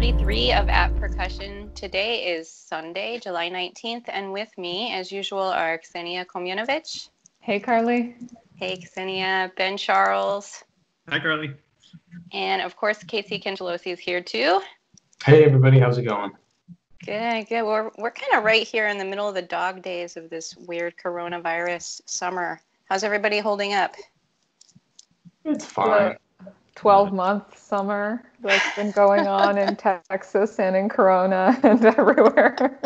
43 of At Percussion. Today is Sunday, July 19th, and with me, as usual, are Ksenija Komljenovic. Hey, Karli. Hey, Ksenija. Ben Charles. Hi, Karli. And of course, Casey Cangelosi is here too. Hey, everybody. How's it going? Good, good. We're, we're kind of right here in the middle of the dog days of this weird coronavirus summer. How's everybody holding up? It's fine. 12 month summer that's been going on in Texas and in Corona and everywhere.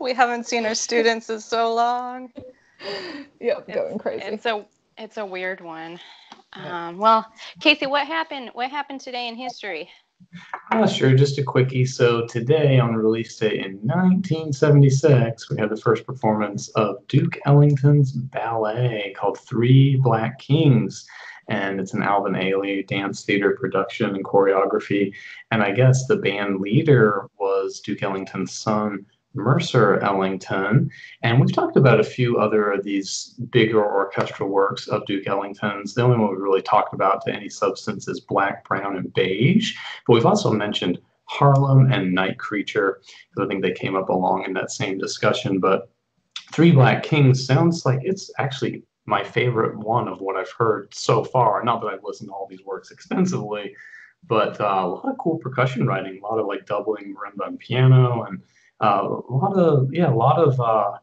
We haven't seen our students in so long. Yep, It's- going crazy. It's a it's a weird one. Um, well, Casey, what happened? What happened today in history? Ah, sure. Just a quickie. So today, on release day in 1976, we had the first performance of Duke Ellington's ballet called Three Black Kings. And it's an Alvin Ailey dance theater production and choreography. And I guess the band leader was Duke Ellington's son, Mercer Ellington. And we've talked about a few other of these bigger orchestral works of Duke Ellington's. The only one we really talked about to any substance is Black, Brown, and Beige. But we've also mentioned Harlem and Night Creature, because I think they came up along in that same discussion. But Three Black Kings sounds like it's actually my favorite one of what I've heard so far. Not that I've listened to all these works extensively, but uh, a lot of cool percussion writing, a lot of like doubling marimba and piano, and uh, a lot of yeah, a lot of uh,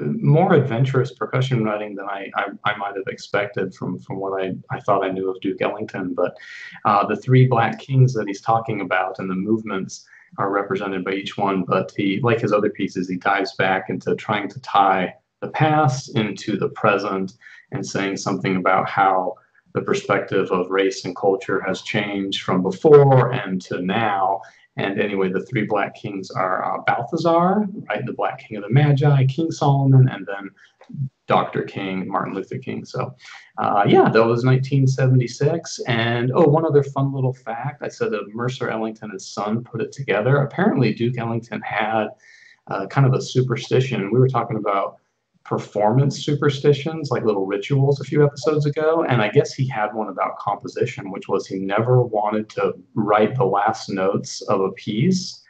more adventurous percussion writing than I, I, I might have expected from from what I, I thought I knew of Duke Ellington. But uh, the three Black Kings that he's talking about and the movements are represented by each one. But he, like his other pieces, he dives back into trying to tie the past into the present and saying something about how the perspective of race and culture has changed from before and to now. And anyway, the three black kings are uh, Balthazar, right, the black king of the Magi, King Solomon, and then Dr. King, Martin Luther King. So, uh, yeah, that was 1976. And oh, one other fun little fact I said that Mercer Ellington, his son, put it together. Apparently, Duke Ellington had uh, kind of a superstition. We were talking about performance superstitions, like little rituals, a few episodes ago. And I guess he had one about composition, which was he never wanted to write the last notes of a piece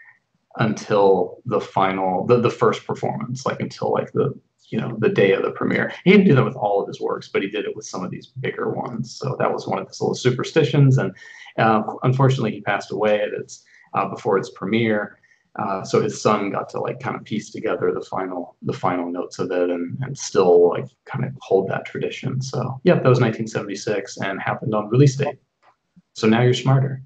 until the final, the, the first performance, like until like the, you know, the day of the premiere. He didn't do that with all of his works, but he did it with some of these bigger ones. So that was one of his little superstitions. And uh, unfortunately, he passed away at its, uh, before its premiere. Uh, so his son got to like kind of piece together the final the final notes of it and, and still like kind of hold that tradition. So yeah, that was 1976 and happened on release date. So now you're smarter.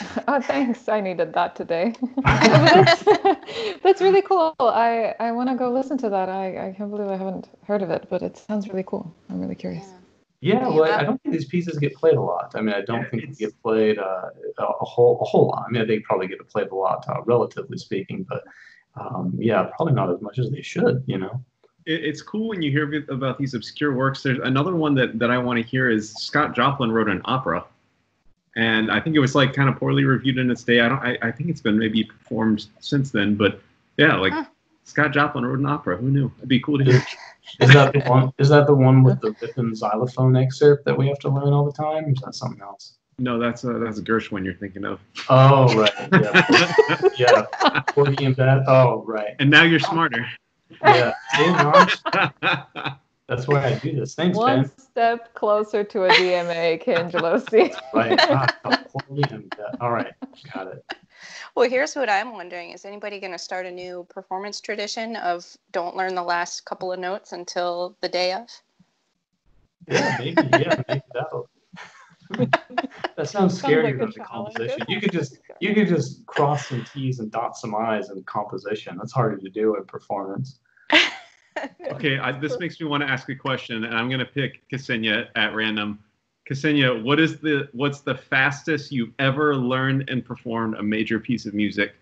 Oh, thanks. I needed that today. that's, that's really cool. I, I want to go listen to that. I, I can't believe I haven't heard of it, but it sounds really cool. I'm really curious. Yeah, Yeah, well, that- I don't think these pieces get played a lot. I mean, I don't Yeah, think they get played uh, a a whole a whole lot. I mean, they probably get played a lot, uh, relatively speaking, but um, yeah, probably not as much as they should. You know. It, it's cool when you hear about these obscure works. There's another one that, that I want to hear is Scott Joplin wrote an opera, and I think it was like kind of poorly reviewed in its day. I don't. I, I think it's been maybe performed since then, but yeah, like Huh. Scott Joplin wrote an opera. Who knew? It'd be cool to hear. Is that the one? Is that the one with the Rippin xylophone excerpt that we have to learn all the time? Or is that something else? No, that's a, that's a Gershwin you're thinking of. Oh right, yeah, yeah. Porgy and Bess. Oh right, and now you're smarter. yeah. See, no, I'm- that's why I do this. Thanks, One Ben. step closer to a DMA, Cangelosi. Right. Ah, Porgy. All right, got it. Well, here's what I'm wondering: Is anybody going to start a new performance tradition of don't learn the last couple of notes until the day of? Yeah, maybe. Yeah, maybe that'll. that sounds scary like a about the composition. You could just you could just cross some T's and dot some I's in composition. That's harder to do in performance. Okay, I, this makes me want to ask a question, and I'm going to pick Ksenija at random. Ksenija, what is the what's the fastest you've ever learned and performed a major piece of music?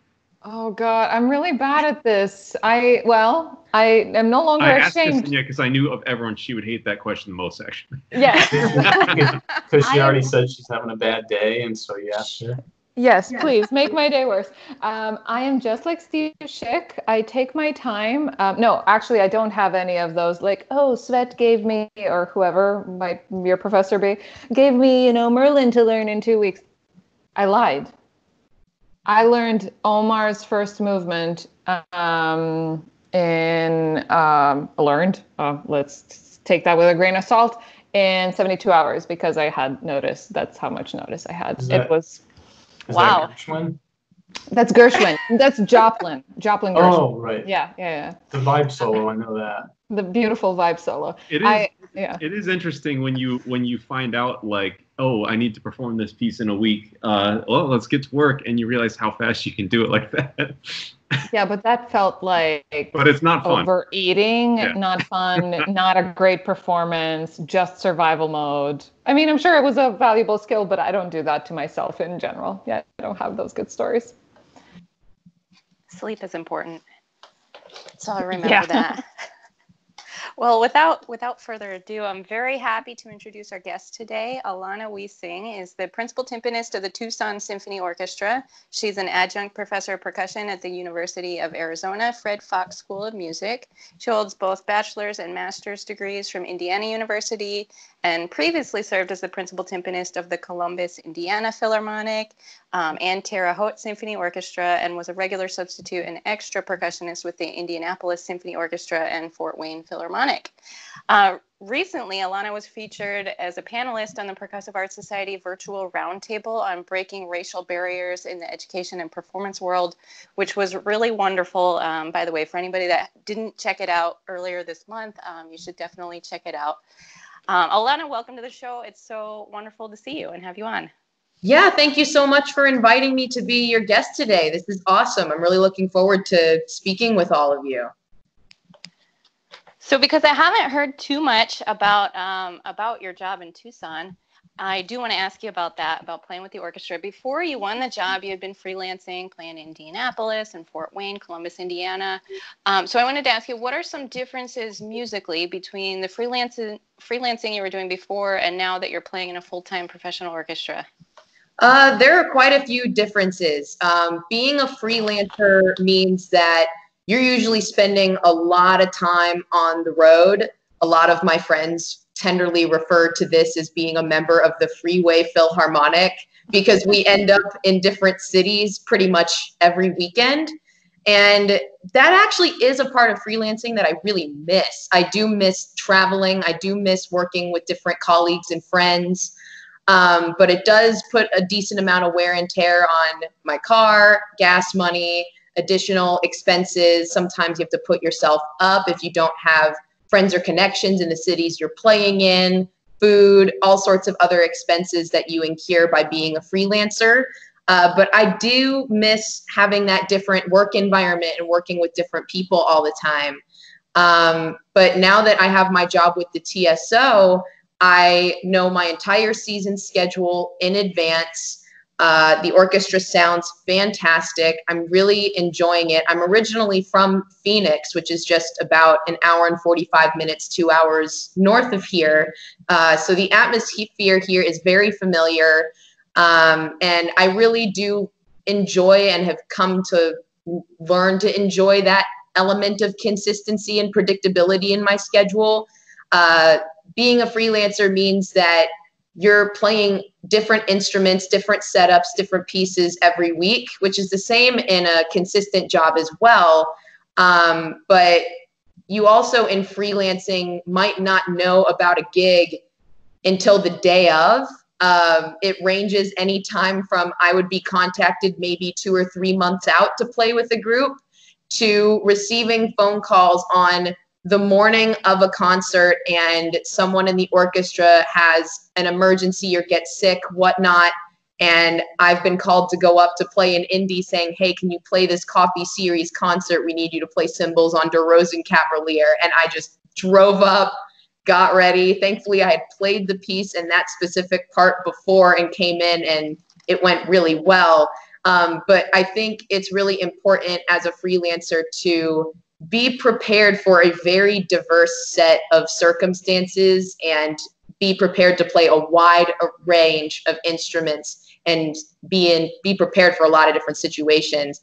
Oh God, I'm really bad at this. I well, I am no longer I ashamed. Yeah, because I knew of everyone she would hate that question the most. Actually, Yes. Because she I already am- said she's having a bad day, and so you asked her. Yes, please make my day worse. Um, I am just like Steve Schick. I take my time. Um, no, actually, I don't have any of those. Like, oh, Svet gave me, or whoever my your professor be, gave me, you know, Merlin to learn in two weeks. I lied. I learned Omar's first movement um, in um, learned. Uh, let's take that with a grain of salt in 72 hours because I had notice. That's how much notice I had. That- it was Is Wow. That Gershwin? that's Gershwin. that's Joplin. Joplin oh, Gershwin. Oh, right. Yeah, yeah, yeah. The vibe solo, I know that. The beautiful vibe solo. It is. I yeah. it is interesting when you when you find out like oh i need to perform this piece in a week uh well let's get to work and you realize how fast you can do it like that Yeah, but that felt like but it's not fun overeating, Yeah. not fun, not a great performance, just survival mode. I mean, I'm sure it was a valuable skill, but I don't do that to myself in general. Yeah, I don't have those good stories. Sleep is important. So I remember Yeah. that. Well, without without further ado, I'm very happy to introduce our guest today. Alana Wiesing is the principal timpanist of the Tucson Symphony Orchestra. She's an adjunct professor of percussion at the University of Arizona Fred Fox School of Music. She holds both bachelor's and master's degrees from Indiana University and previously served as the principal timpanist of the Columbus, Indiana Philharmonic um, and Terre Haute Symphony Orchestra and was a regular substitute and extra percussionist with the Indianapolis Symphony Orchestra and Fort Wayne Philharmonic. Uh, recently, Alana was featured as a panelist on the Percussive Arts Society virtual roundtable on breaking racial barriers in the education and performance world, which was really wonderful. Um, by the way, for anybody that didn't check it out earlier this month, um, you should definitely check it out. Um, Alana, welcome to the show. It's so wonderful to see you and have you on. Yeah, thank you so much for inviting me to be your guest today. This is awesome. I'm really looking forward to speaking with all of you. So, because I haven't heard too much about um, about your job in Tucson, I do want to ask you about that, about playing with the orchestra. Before you won the job, you had been freelancing, playing in Indianapolis and Fort Wayne, Columbus, Indiana. Um, so, I wanted to ask you, what are some differences musically between the freelancing freelancing you were doing before and now that you're playing in a full time professional orchestra? Uh, there are quite a few differences. Um, being a freelancer means that you're usually spending a lot of time on the road. A lot of my friends tenderly refer to this as being a member of the Freeway Philharmonic because we end up in different cities pretty much every weekend. And that actually is a part of freelancing that I really miss. I do miss traveling, I do miss working with different colleagues and friends. Um, but it does put a decent amount of wear and tear on my car, gas money, additional expenses. Sometimes you have to put yourself up if you don't have friends or connections in the cities you're playing in, food, all sorts of other expenses that you incur by being a freelancer. Uh, but I do miss having that different work environment and working with different people all the time. Um, but now that I have my job with the TSO, I know my entire season schedule in advance. Uh, the orchestra sounds fantastic. I'm really enjoying it. I'm originally from Phoenix, which is just about an hour and 45 minutes, two hours north of here. Uh, so the atmosphere here is very familiar. Um, and I really do enjoy and have come to learn to enjoy that element of consistency and predictability in my schedule. Uh, being a freelancer means that you're playing different instruments, different setups, different pieces every week, which is the same in a consistent job as well. Um, but you also in freelancing might not know about a gig until the day of. Um, it ranges any time from I would be contacted maybe two or three months out to play with a group to receiving phone calls on the morning of a concert and someone in the orchestra has an emergency or gets sick, whatnot. And I've been called to go up to play an indie saying, Hey, can you play this coffee series concert? We need you to play cymbals on Der Rosenkavalier. And I just drove up, got ready. Thankfully, I had played the piece in that specific part before and came in and it went really well. Um, but I think it's really important as a freelancer to be prepared for a very diverse set of circumstances and be prepared to play a wide range of instruments and be in be prepared for a lot of different situations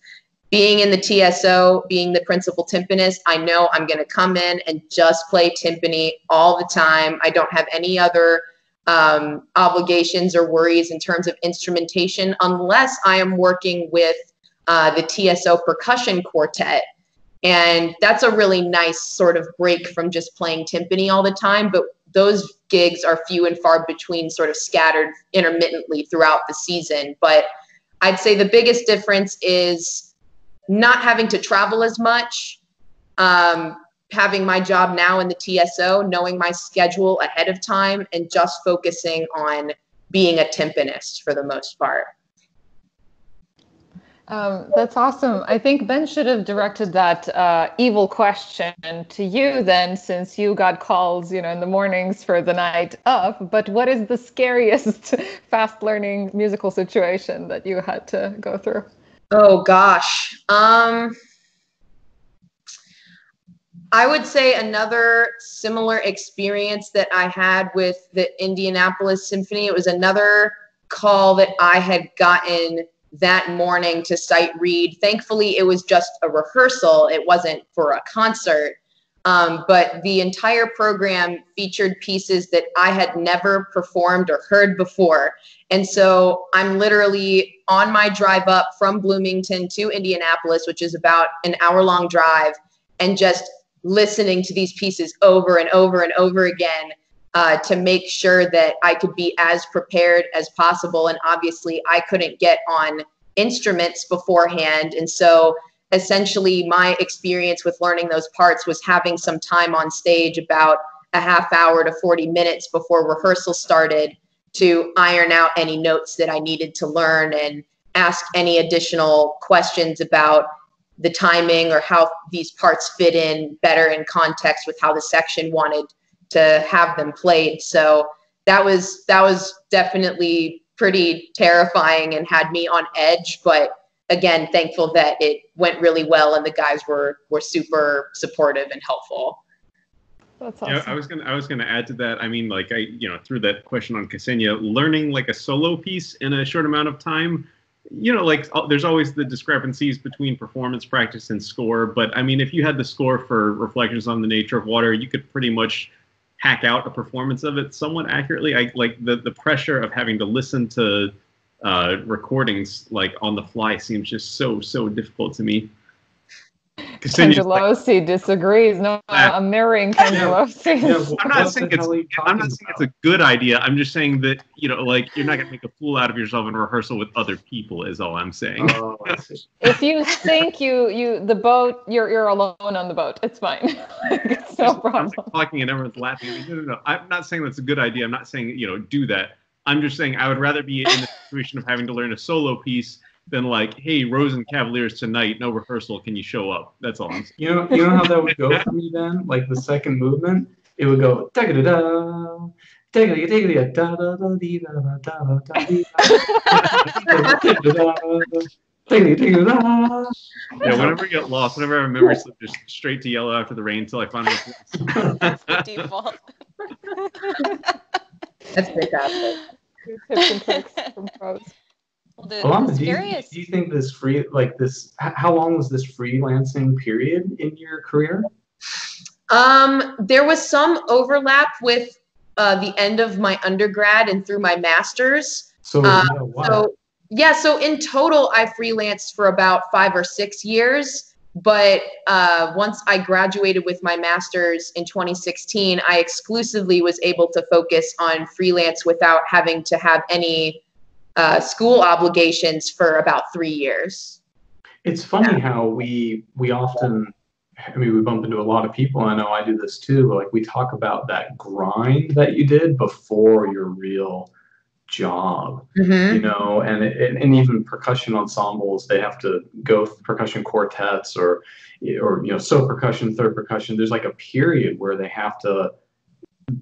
being in the TSO, being the principal timpanist, I know I'm going to come in and just play timpani all the time. I don't have any other um, obligations or worries in terms of instrumentation unless I am working with uh, the TSO percussion quartet. And that's a really nice sort of break from just playing timpani all the time. But those gigs are few and far between, sort of scattered intermittently throughout the season. But I'd say the biggest difference is not having to travel as much, um, having my job now in the TSO, knowing my schedule ahead of time, and just focusing on being a timpanist for the most part. Um, that's awesome. I think Ben should have directed that uh, evil question to you then, since you got calls, you know, in the mornings for the night up. But what is the scariest fast learning musical situation that you had to go through? Oh gosh. Um, I would say another similar experience that I had with the Indianapolis Symphony. It was another call that I had gotten that morning to sight read. Thankfully, it was just a rehearsal, it wasn't for a concert. Um, but the entire program featured pieces that I had never performed or heard before. And so I'm literally on my drive up from Bloomington to Indianapolis, which is about an hour long drive, and just listening to these pieces over and over and over again uh, to make sure that I could be as prepared as possible. And obviously, I couldn't get on instruments beforehand. And so, essentially, my experience with learning those parts was having some time on stage about a half hour to 40 minutes before rehearsal started to iron out any notes that I needed to learn and ask any additional questions about the timing or how these parts fit in better in context with how the section wanted to have them played. So that was that was definitely pretty terrifying and had me on edge. But again, thankful that it went really well and the guys were were super supportive and helpful. That's awesome. Yeah, I was gonna I was gonna add to that. I mean, like I you know through that question on Ksenija, learning like a solo piece in a short amount of time. You know, like there's always the discrepancies between performance practice and score. But I mean, if you had the score for Reflections on the Nature of Water, you could pretty much hack out a performance of it somewhat accurately. I like the the pressure of having to listen to uh, recordings like on the fly seems just so so difficult to me. Cangelosi like, disagrees. No, ah. I'm mirroring Cangelosi. Yeah, I'm not saying it's I'm not saying it's a good idea. I'm just saying that you know, like you're not gonna make a fool out of yourself in rehearsal with other people. Is all I'm saying. Oh, if you think you you the boat, you're you're alone on the boat. It's fine. it's no problem. I'm talking and everyone's laughing. No, no, no. I'm not saying that's a good idea. I'm not saying you know do that. I'm just saying I would rather be in the situation of having to learn a solo piece than like, hey, Rosenkavaliers tonight, no rehearsal, can you show up? That's all I'm saying. You know, you know how that would go for me then? Like the second movement, it would go da da da yeah, whenever I get lost, whenever I have a memory slip, just straight to yellow after the rain until I find it. default. That's fantastic. Tips and tricks from pros. Well, the, Alana, the do, you, do you think this free, like this, how long was this freelancing period in your career? Um, there was some overlap with uh, the end of my undergrad and through my master's. So, uh, so yeah, so in total, I freelanced for about five or six years. But uh, once I graduated with my master's in 2016, I exclusively was able to focus on freelance without having to have any uh, school obligations for about three years. It's funny how we we often, I mean, we bump into a lot of people. I know I do this too. Like we talk about that grind that you did before your real job, mm-hmm. you know, and, it, and even percussion ensembles, they have to go percussion quartets or or you know, so percussion, third percussion. There's like a period where they have to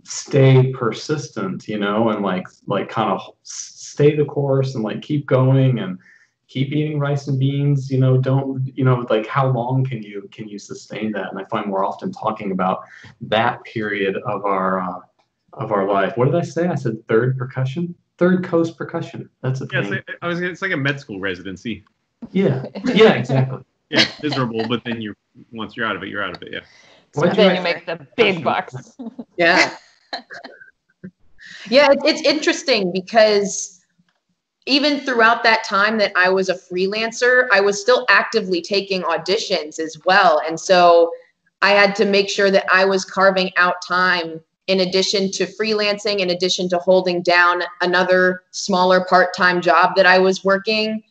stay persistent, you know, and like like kind of stay the course and like keep going and keep eating rice and beans you know don't you know like how long can you can you sustain that? And i find we're often talking about that period of our uh, of our life. What did i say? I said third percussion? Third coast percussion. That's a thing. it's like, I was, it's like a med school residency. Yeah. Yeah exactly. Yeah miserable but then you're once you're out of it you're out of it yeah so then you, you make the big bucks yeah. Yeah it's interesting because even throughout that time that I was a freelancer, I was still actively taking auditions as well. And so I had to make sure that I was carving out time in addition to freelancing, in addition to holding down another smaller part time job that I was working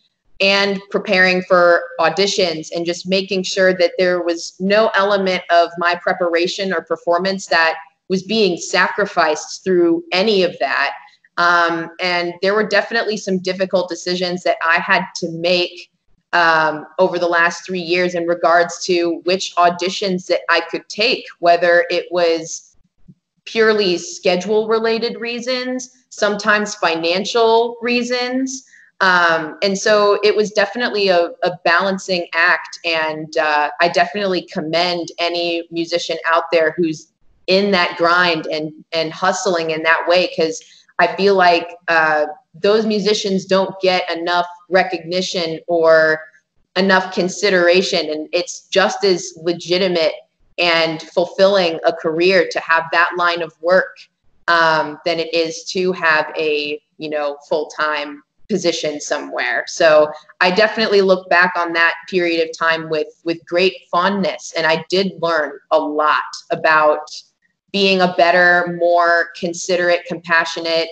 and preparing for auditions and just making sure that there was no element of my preparation or performance that was being sacrificed through any of that. Um, and there were definitely some difficult decisions that I had to make um, over the last three years in regards to which auditions that I could take, whether it was purely schedule related reasons, sometimes financial reasons. Um, and so it was definitely a, a balancing act. And uh, I definitely commend any musician out there who's in that grind and, and hustling in that way because I feel like uh, those musicians don't get enough recognition or enough consideration. And it's just as legitimate and fulfilling a career to have that line of work um, than it is to have a you know full-time position somewhere. So i definitely look back on that period of time with with great fondness and i did learn a lot about being a better more considerate compassionate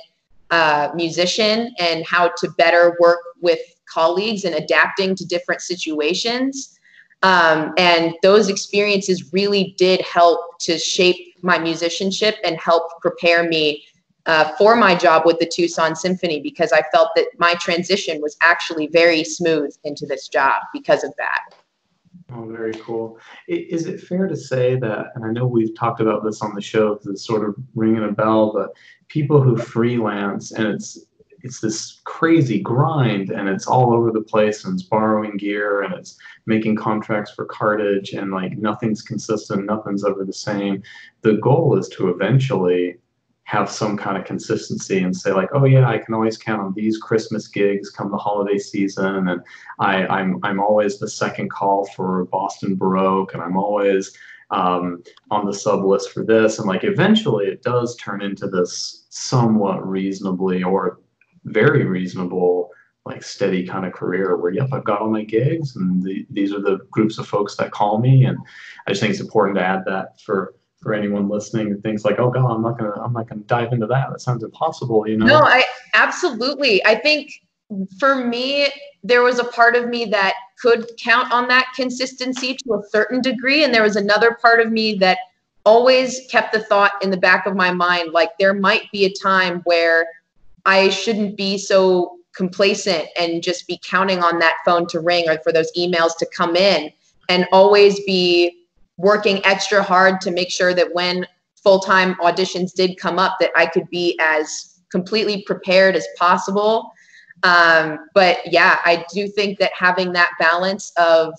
uh, musician and how to better work with colleagues and adapting to different situations. Um, and those experiences really did help to shape my musicianship and help prepare me uh, for my job with the Tucson Symphony because I felt that my transition was actually very smooth into this job because of that. Oh, very cool. Is it fair to say that, and I know we've talked about this on the show because it's sort of ringing a bell, but people who freelance and it's it's this crazy grind and it's all over the place and it's borrowing gear and it's making contracts for cartage and like nothing's consistent nothing's ever the same the goal is to eventually have some kind of consistency and say like oh yeah i can always count on these christmas gigs come the holiday season and I, i'm i'm always the second call for boston baroque and i'm always um, on the sub list for this. And like eventually it does turn into this somewhat reasonably or very reasonable like steady kind of career where yep i've got all my gigs and the, these are the groups of folks that call me and i just think it's important to add that for for anyone listening who thinks like oh god i'm not gonna i'm not gonna dive into that. That sounds impossible you know? No i absolutely. I think for me there was a part of me that could count on that consistency to a certain degree and there was another part of me that always kept the thought in the back of my mind like there might be a time where I shouldn't be so complacent and just be counting on that phone to ring or for those emails to come in and always be working extra hard to make sure that when full-time auditions did come up that I could be as completely prepared as possible. Um, but yeah, I do think that having that balance of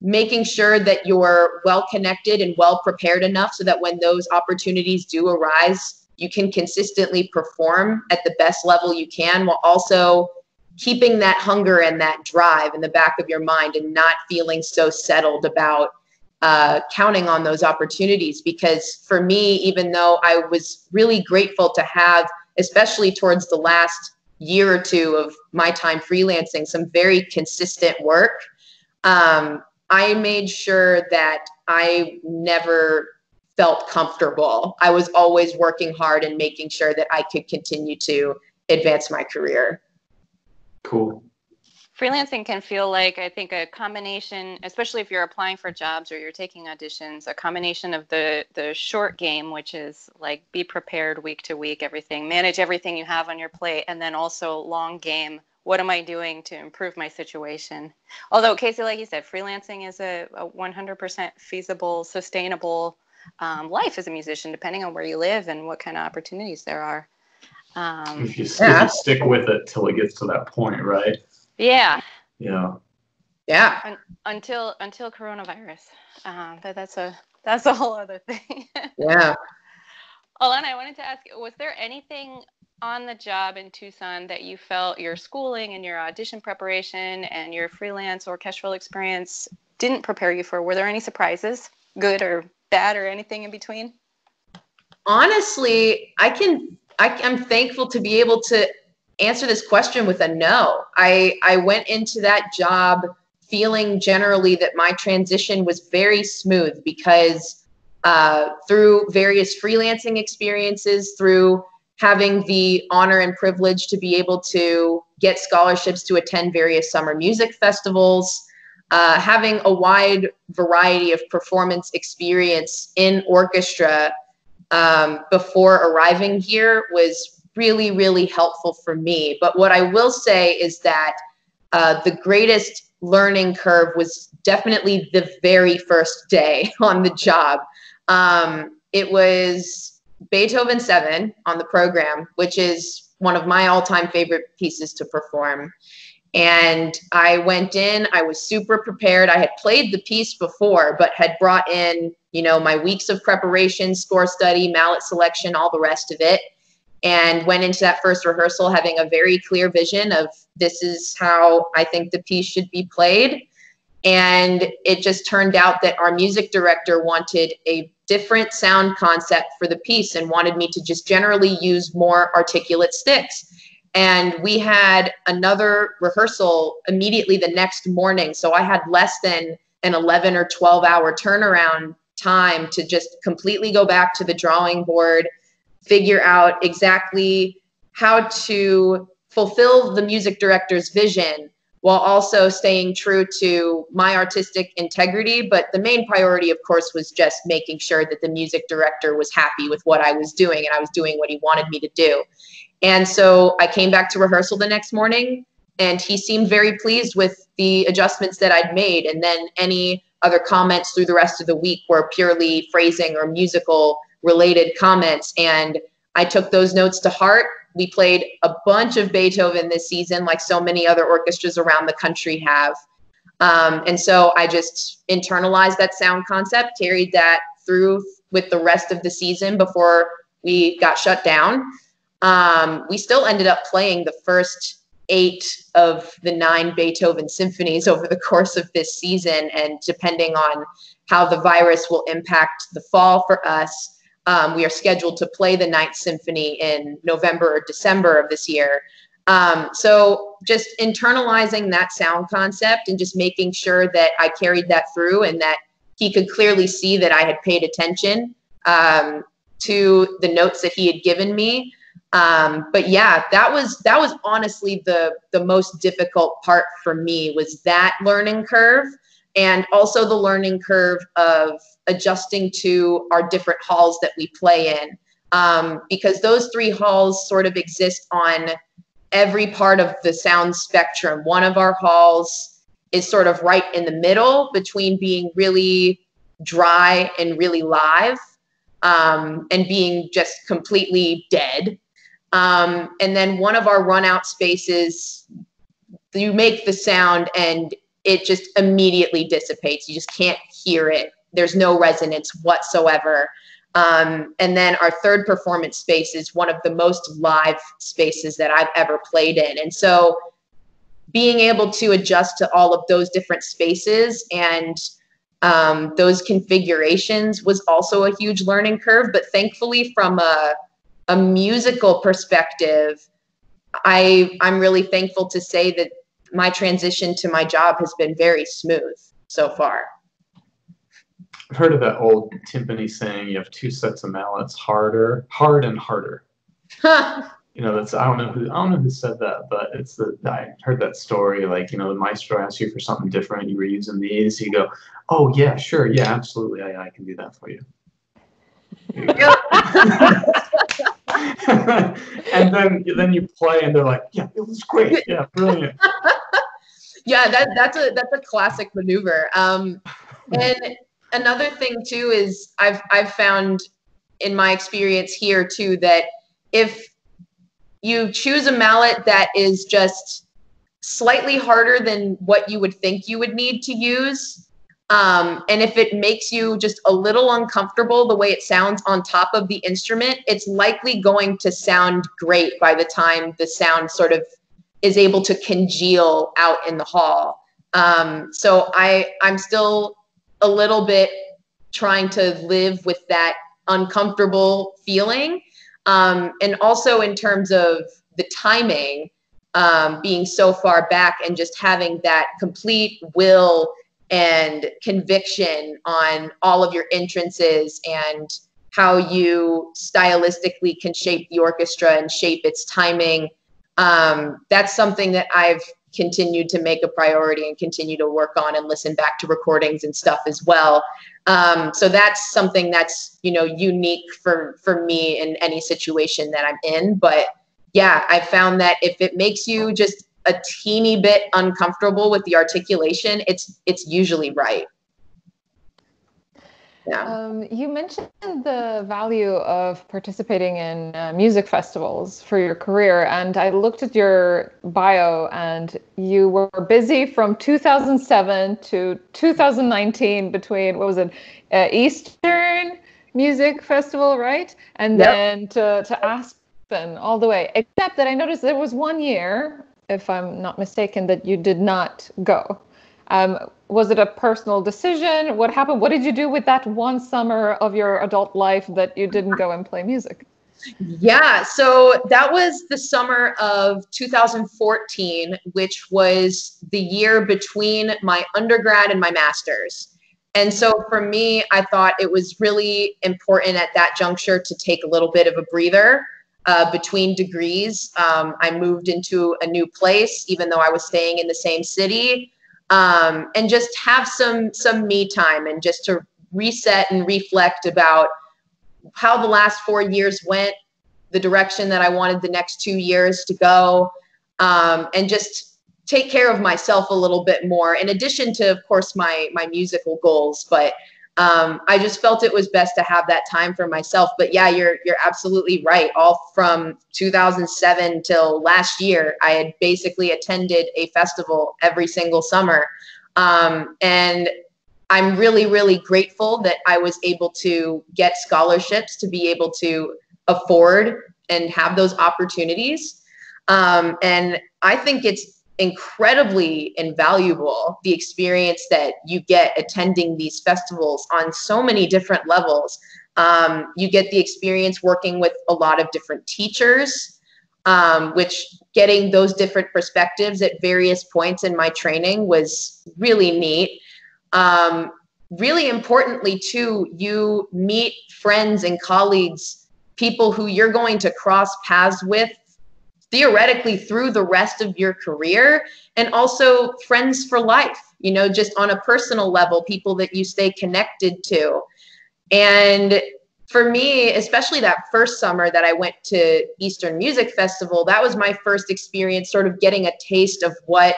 making sure that you're well connected and well prepared enough so that when those opportunities do arise, you can consistently perform at the best level you can while also keeping that hunger and that drive in the back of your mind and not feeling so settled about uh, counting on those opportunities. Because for me, even though I was really grateful to have, especially towards the last year or two of my time freelancing, some very consistent work, um, I made sure that I never felt comfortable. I was always working hard and making sure that I could continue to advance my career. Cool. Freelancing can feel like, I think, a combination, especially if you're applying for jobs or you're taking auditions, a combination of the, the short game, which is like be prepared week to week, everything, manage everything you have on your plate, and then also long game what am I doing to improve my situation? Although, Casey, like you said, freelancing is a, a 100% feasible, sustainable um, life as a musician, depending on where you live and what kind of opportunities there are. Um, if, you, yeah. if you stick with it till it gets to that point, right? Yeah. Yeah. Yeah. Un- until until coronavirus, um, but that's a that's a whole other thing. yeah. Alana, I wanted to ask, was there anything on the job in Tucson that you felt your schooling and your audition preparation and your freelance orchestral experience didn't prepare you for? Were there any surprises, good or bad or anything in between? Honestly, I can I, I'm thankful to be able to answer this question with a no. I I went into that job feeling generally that my transition was very smooth because uh, through various freelancing experiences, through having the honor and privilege to be able to get scholarships to attend various summer music festivals, uh, having a wide variety of performance experience in orchestra um, before arriving here was really, really helpful for me. But what I will say is that uh, the greatest learning curve was definitely the very first day on the job. Um, it was Beethoven 7 on the program, which is one of my all time favorite pieces to perform. And I went in, I was super prepared. I had played the piece before, but had brought in, you know, my weeks of preparation, score study, mallet selection, all the rest of it. And went into that first rehearsal having a very clear vision of this is how I think the piece should be played. And it just turned out that our music director wanted a different sound concept for the piece and wanted me to just generally use more articulate sticks. And we had another rehearsal immediately the next morning. So I had less than an 11 or 12 hour turnaround time to just completely go back to the drawing board, figure out exactly how to fulfill the music director's vision while also staying true to my artistic integrity. But the main priority, of course, was just making sure that the music director was happy with what I was doing and I was doing what he wanted me to do. And so I came back to rehearsal the next morning and he seemed very pleased with the adjustments that I'd made. And then any other comments through the rest of the week were purely phrasing or musical related comments. And I took those notes to heart we played a bunch of Beethoven this season, like so many other orchestras around the country have. Um, and so I just internalized that sound concept, carried that through with the rest of the season before we got shut down. Um, we still ended up playing the first eight of the nine Beethoven symphonies over the course of this season. And depending on how the virus will impact the fall for us, um, we are scheduled to play the Ninth Symphony in November or December of this year. Um, so just internalizing that sound concept and just making sure that I carried that through and that he could clearly see that I had paid attention um, to the notes that he had given me. Um, but yeah, that was that was honestly the the most difficult part for me was that learning curve and also the learning curve of adjusting to our different halls that we play in. Um, because those three halls sort of exist on every part of the sound spectrum. One of our halls is sort of right in the middle between being really dry and really live um, and being just completely dead. Um, and then one of our run out spaces you make the sound and it just immediately dissipates you just can't hear it there's no resonance whatsoever. Um, and then our third performance space is one of the most live spaces that I've ever played in. And so being able to adjust to all of those different spaces and um, those configurations was also a huge learning curve. But thankfully, from a, a musical perspective, I, I'm really thankful to say that my transition to my job has been very smooth so far. I've heard of that old timpani saying you have two sets of mallets, harder, hard and harder. you know, that's I don't know who I don't know who said that, but it's the I heard that story. Like, you know, the maestro asks you for something different, you were using these, you go, Oh yeah, sure, yeah, absolutely, I, I can do that for you. and then then you play and they're like, Yeah, it was great. Yeah, brilliant. Yeah, that that's a that's a classic maneuver. Um and another thing too is I've I've found in my experience here too that if you choose a mallet that is just slightly harder than what you would think you would need to use um, and if it makes you just a little uncomfortable the way it sounds on top of the instrument it's likely going to sound great by the time the sound sort of is able to congeal out in the hall um, so i i'm still a little bit trying to live with that uncomfortable feeling. Um, and also in terms of the timing um, being so far back and just having that complete will and conviction on all of your entrances and how you stylistically can shape the orchestra and shape its timing. Um, that's something that I've continued to make a priority and continue to work on and listen back to recordings and stuff as well. Um, so that's something that's you know unique for for me in any situation that I'm in. But yeah, I found that if it makes you just a teeny bit uncomfortable with the articulation, it's it's usually right. Yeah. Um, you mentioned the value of participating in uh, music festivals for your career, and I looked at your bio, and you were busy from 2007 to 2019 between what was it, uh, Eastern Music Festival, right? And yep. then to, to Aspen all the way. Except that I noticed there was one year, if I'm not mistaken, that you did not go. Um, was it a personal decision? What happened? What did you do with that one summer of your adult life that you didn't go and play music? Yeah, so that was the summer of 2014, which was the year between my undergrad and my master's. And so for me, I thought it was really important at that juncture to take a little bit of a breather uh, between degrees. Um, I moved into a new place, even though I was staying in the same city um, and just have some some me time and just to reset and reflect about how the last four years went, the direction that I wanted the next two years to go, um, and just take care of myself a little bit more. In addition to, of course, my my musical goals, but um, I just felt it was best to have that time for myself. But yeah, you're you're absolutely right. All from 2007 till last year, I had basically attended a festival every single summer, um, and I'm really really grateful that I was able to get scholarships to be able to afford and have those opportunities. Um, and I think it's incredibly invaluable the experience that you get attending these festivals on so many different levels. Um, you get the experience working with a lot of different teachers, um, which getting those different perspectives at various points in my training was really neat. Um, really importantly, too, you meet friends and colleagues, people who you're going to cross paths with theoretically through the rest of your career and also friends for life you know just on a personal level people that you stay connected to. And for me especially that first summer that i went to eastern music festival that was my first experience sort of getting a taste of what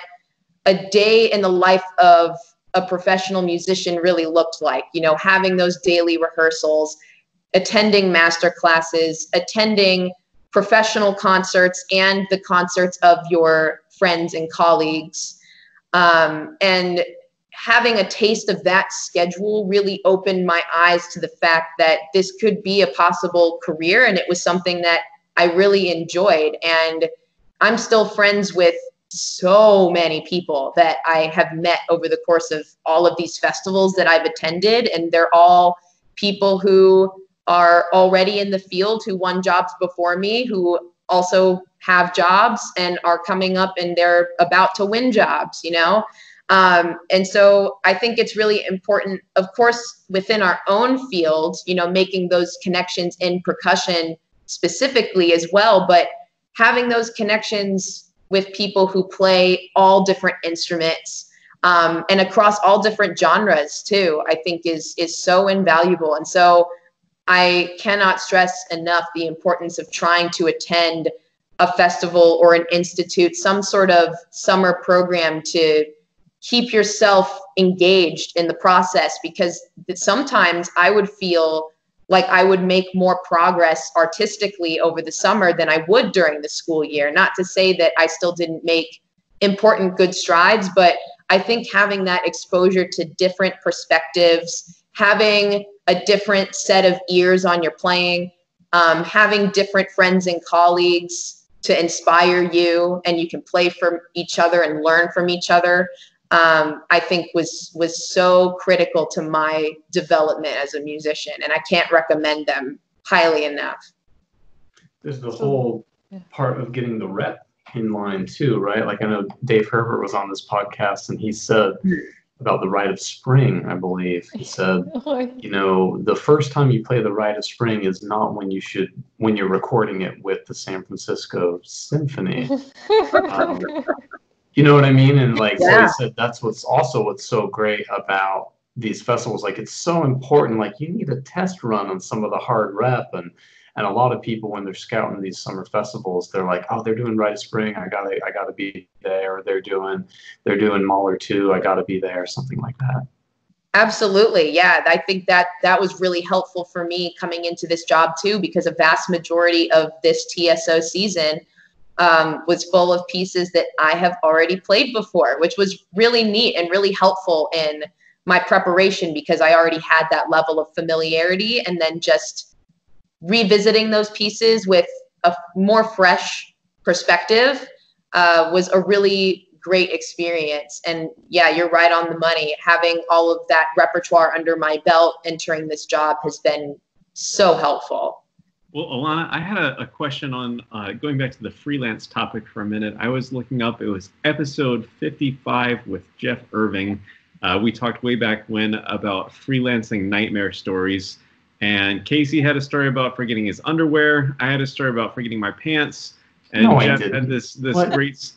a day in the life of a professional musician really looked like you know having those daily rehearsals attending master classes attending professional concerts and the concerts of your friends and colleagues. Um, and having a taste of that schedule really opened my eyes to the fact that this could be a possible career. And it was something that I really enjoyed. And I'm still friends with so many people that I have met over the course of all of these festivals that I've attended. And they're all people who are already in the field who won jobs before me, who also have jobs and are coming up and they're about to win jobs, you know? Um, and so I think it's really important, of course, within our own field, you know, making those connections in percussion specifically as well, but having those connections with people who play all different instruments um, and across all different genres too, I think is is so invaluable. And so I cannot stress enough the importance of trying to attend a festival or an institute, some sort of summer program to keep yourself engaged in the process because sometimes I would feel like I would make more progress artistically over the summer than I would during the school year. Not to say that I still didn't make important good strides, but I think having that exposure to different perspectives, having a different set of ears on your playing, um, having different friends and colleagues to inspire you, and you can play for each other and learn from each other. Um, I think was was so critical to my development as a musician, and I can't recommend them highly enough. There's the whole part of getting the rep in line too, right? Like I know Dave Herbert was on this podcast and he said about the rite of spring, I believe. He said, you know, the first time you play the rite of spring is not when you should when you're recording it with the San Francisco Symphony. um, you know what I mean? And like yeah. so he said that's what's also what's so great about these festivals. Like it's so important. Like you need a test run on some of the hard rep and and a lot of people when they're scouting these summer festivals, they're like, oh, they're doing Rite of Spring, I gotta I gotta be there. Or they're doing they're doing Mahler too, I gotta be there, something like that. Absolutely. Yeah. I think that that was really helpful for me coming into this job too, because a vast majority of this TSO season um, was full of pieces that I have already played before, which was really neat and really helpful in my preparation because I already had that level of familiarity and then just revisiting those pieces with a more fresh perspective uh, was a really great experience. And yeah, you're right on the money. Having all of that repertoire under my belt entering this job has been so helpful. Well, Alana, I had a, a question on uh, going back to the freelance topic for a minute. I was looking up, it was episode 55 with Jeff Irving. Uh, we talked way back when about freelancing nightmare stories. And Casey had a story about forgetting his underwear. I had a story about forgetting my pants. And no, Jeff had this this what? great.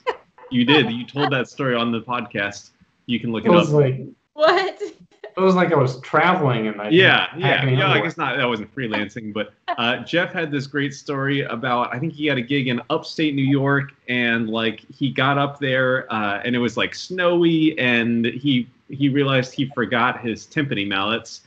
You did. You told that story on the podcast. You can look it, it was up. Like, what? It was like I was traveling and I yeah yeah yeah. I guess not. That wasn't freelancing, but uh, Jeff had this great story about. I think he had a gig in upstate New York, and like he got up there, uh, and it was like snowy, and he he realized he forgot his timpani mallets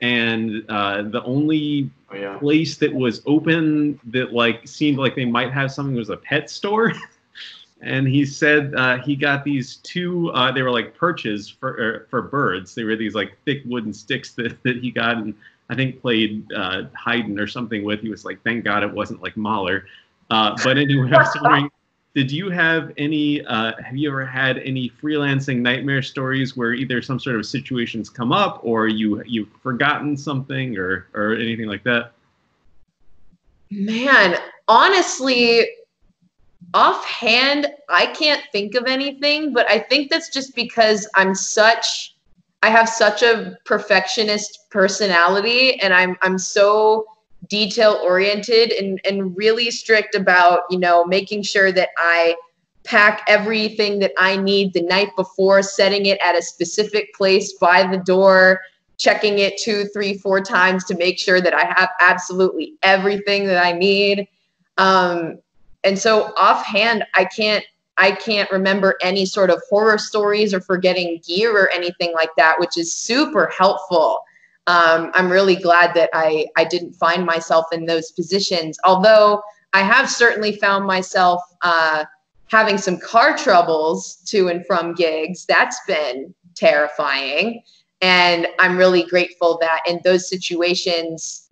and uh, the only oh, yeah. place that was open that like seemed like they might have something was a pet store. and he said uh, he got these two. Uh, they were like perches for er, for birds. They were these like thick wooden sticks that, that he got and I think played uh, Haydn or something with. He was like, thank God it wasn't like Mahler. Uh, but anyway, I was wondering did you have any uh, have you ever had any freelancing nightmare stories where either some sort of situations come up or you you've forgotten something or or anything like that? Man honestly offhand i can't think of anything but i think that's just because i'm such i have such a perfectionist personality and i'm i'm so detail oriented and, and really strict about, you know, making sure that I pack everything that I need the night before, setting it at a specific place by the door, checking it two, three, four times to make sure that I have absolutely everything that I need. Um, and so offhand, I can't I can't remember any sort of horror stories or forgetting gear or anything like that, which is super helpful um, I'm really glad that I, I didn't find myself in those positions. Although I have certainly found myself uh, having some car troubles to and from gigs. That's been terrifying. And I'm really grateful that in those situations,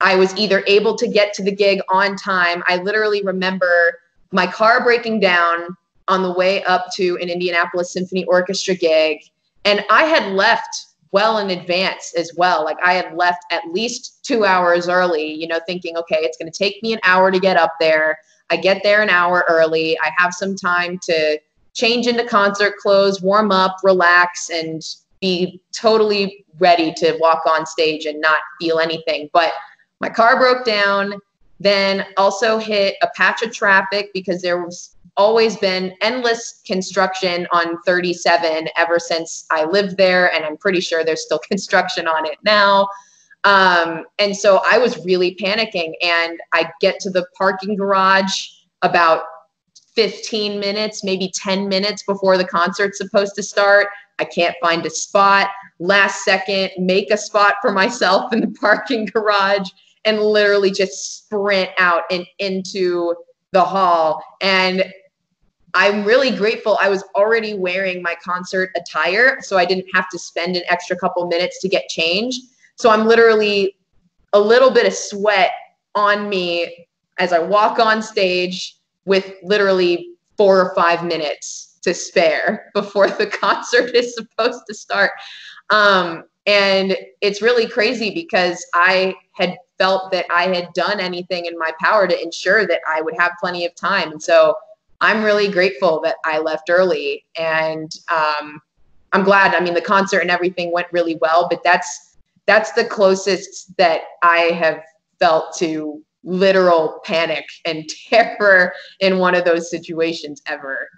I was either able to get to the gig on time. I literally remember my car breaking down on the way up to an Indianapolis Symphony Orchestra gig. And I had left well in advance as well. Like I had left at least two hours early, you know, thinking, okay, it's going to take me an hour to get up there. I get there an hour early. I have some time to change into concert clothes, warm up, relax, and be totally ready to walk on stage and not feel anything. But my car broke down, then also hit a patch of traffic because there was always been endless construction on 37 ever since I lived there, and I'm pretty sure there's still construction on it now. Um, and so I was really panicking, and I get to the parking garage about 15 minutes, maybe 10 minutes before the concert's supposed to start. I can't find a spot. Last second, make a spot for myself in the parking garage and literally just sprint out and into the hall. And I'm really grateful I was already wearing my concert attire, so I didn't have to spend an extra couple minutes to get changed. So I'm literally a little bit of sweat on me as I walk on stage with literally four or five minutes to spare before the concert is supposed to start. Um, and it's really crazy because I had felt that I had done anything in my power to ensure that I would have plenty of time. And so I'm really grateful that I left early. And um, I'm glad. I mean, the concert and everything went really well, but that's that's the closest that I have felt to literal panic and terror in one of those situations ever.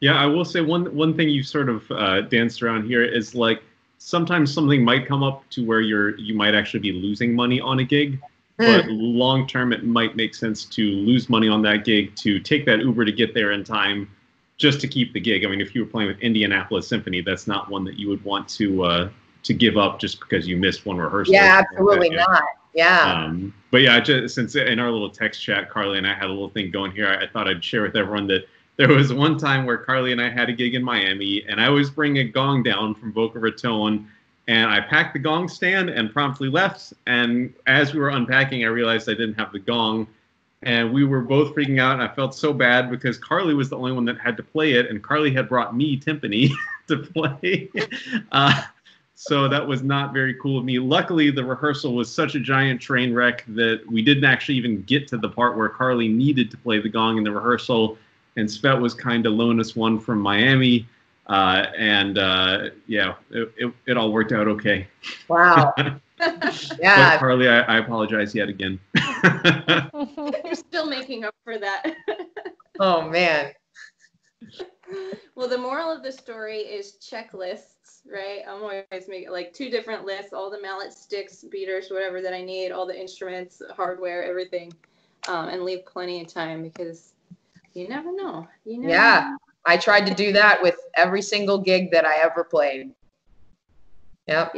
Yeah, I will say one one thing you sort of uh, danced around here is like sometimes something might come up to where you're you might actually be losing money on a gig, but long term it might make sense to lose money on that gig to take that Uber to get there in time just to keep the gig. I mean, if you were playing with Indianapolis Symphony, that's not one that you would want to uh, to give up just because you missed one rehearsal. Yeah, absolutely like not. Yeah. Um, but yeah, just since in our little text chat, Karli and I had a little thing going here, I, I thought I'd share with everyone that there was one time where Karli and I had a gig in Miami, and I was bringing a gong down from Boca Raton, and I packed the gong stand and promptly left. And as we were unpacking, I realized I didn't have the gong, and we were both freaking out. And I felt so bad because Karli was the only one that had to play it, and Karli had brought me timpani to play. Uh, so that was not very cool of me. Luckily, the rehearsal was such a giant train wreck that we didn't actually even get to the part where Karli needed to play the gong in the rehearsal, and Svet was kind of loan us one from Miami. Uh, and uh, yeah, it, it, it, all worked out okay. Wow. yeah. But Karli, I, I, apologize yet again. You're still making up for that. oh, man. Well, the moral of the story is checklists, right? I'm always making like two different lists, all the mallet sticks, beaters, whatever that I need, all the instruments, hardware, everything, um, and leave plenty of time because you never know. You never yeah. Know. I tried to do that with every single gig that I ever played. Yep.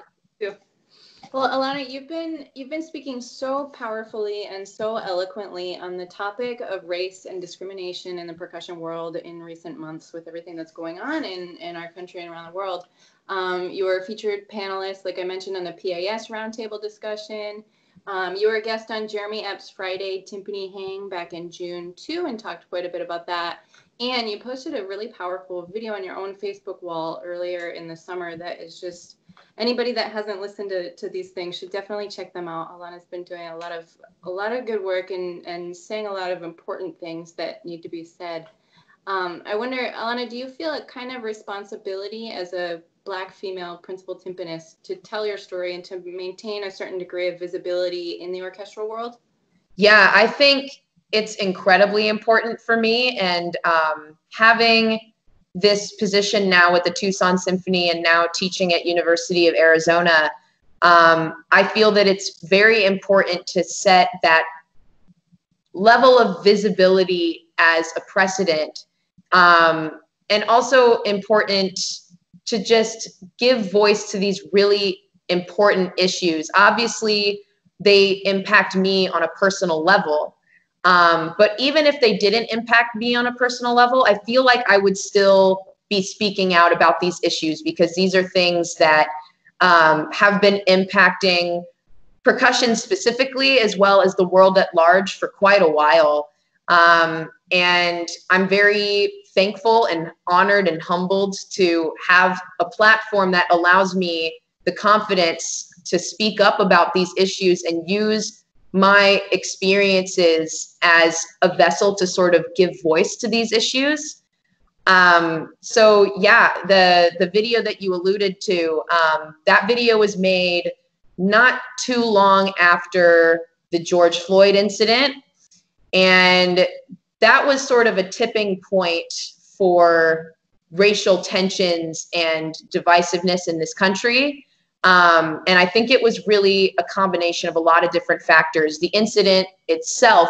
Well, Alana, you've been you've been speaking so powerfully and so eloquently on the topic of race and discrimination in the percussion world in recent months with everything that's going on in, in our country and around the world. Um, you were a featured panelist, like I mentioned, on the PAS roundtable discussion. Um, you were a guest on Jeremy Epp's Friday Timpani Hang back in June too, and talked quite a bit about that. And you posted a really powerful video on your own Facebook wall earlier in the summer that is just anybody that hasn't listened to, to these things should definitely check them out. Alana's been doing a lot of a lot of good work and, and saying a lot of important things that need to be said. Um, I wonder, Alana, do you feel a kind of responsibility as a black female principal timpanist to tell your story and to maintain a certain degree of visibility in the orchestral world? Yeah, I think it's incredibly important for me. And um, having this position now with the Tucson Symphony and now teaching at University of Arizona, um, I feel that it's very important to set that level of visibility as a precedent. Um, and also important to just give voice to these really important issues. Obviously, they impact me on a personal level. Um, but even if they didn't impact me on a personal level, I feel like I would still be speaking out about these issues because these are things that um, have been impacting percussion specifically as well as the world at large for quite a while. Um, and I'm very thankful and honored and humbled to have a platform that allows me the confidence to speak up about these issues and use my experiences as a vessel to sort of give voice to these issues. Um, so yeah, the the video that you alluded to, um, that video was made not too long after the George Floyd incident, and that was sort of a tipping point for racial tensions and divisiveness in this country. Um, and I think it was really a combination of a lot of different factors. The incident itself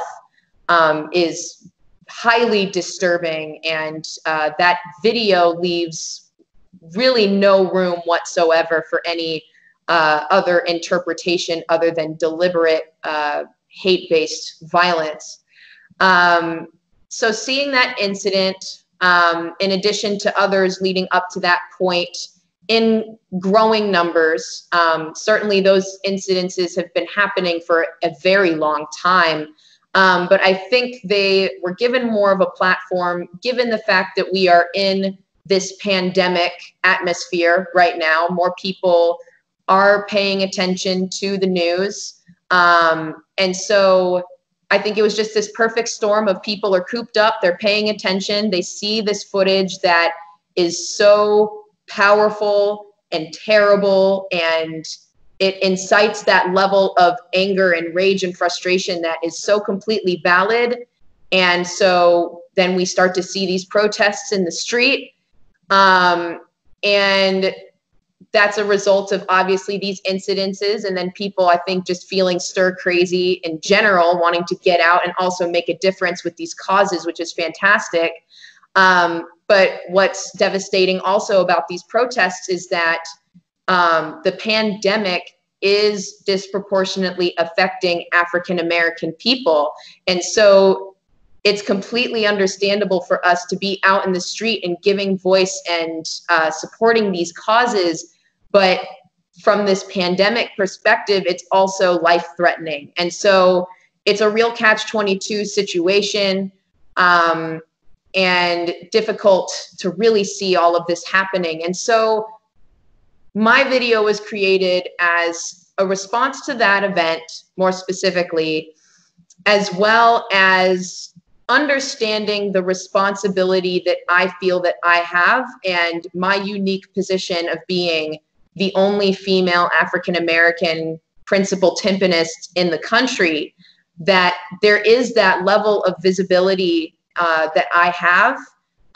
um, is highly disturbing, and uh, that video leaves really no room whatsoever for any uh, other interpretation other than deliberate uh, hate based violence. Um, so, seeing that incident, um, in addition to others leading up to that point, in growing numbers. Um, certainly, those incidences have been happening for a very long time. Um, but I think they were given more of a platform given the fact that we are in this pandemic atmosphere right now. More people are paying attention to the news. Um, and so I think it was just this perfect storm of people are cooped up, they're paying attention, they see this footage that is so powerful and terrible and it incites that level of anger and rage and frustration that is so completely valid. And so then we start to see these protests in the street. Um, and that's a result of obviously these incidences and then people i think just feeling stir crazy in general wanting to get out and also make a difference with these causes which is fantastic. Um, but what's devastating also about these protests is that um, the pandemic is disproportionately affecting african american people and so it's completely understandable for us to be out in the street and giving voice and uh, supporting these causes. But from this pandemic perspective, it's also life threatening. And so it's a real catch 22 situation um, and difficult to really see all of this happening. And so my video was created as a response to that event, more specifically, as well as understanding the responsibility that I feel that I have and my unique position of being the only female African American principal timpanist in the country, that there is that level of visibility uh, that I have.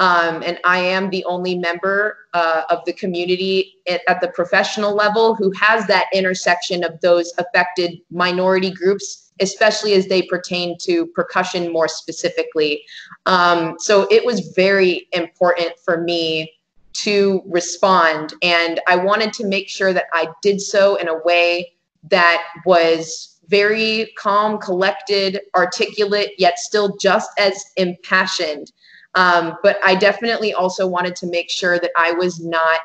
Um, and I am the only member uh, of the community at, at the professional level who has that intersection of those affected minority groups especially as they pertain to percussion more specifically. Um, so it was very important for me to respond. And I wanted to make sure that I did so in a way that was very calm, collected, articulate, yet still just as impassioned. Um, but I definitely also wanted to make sure that I was not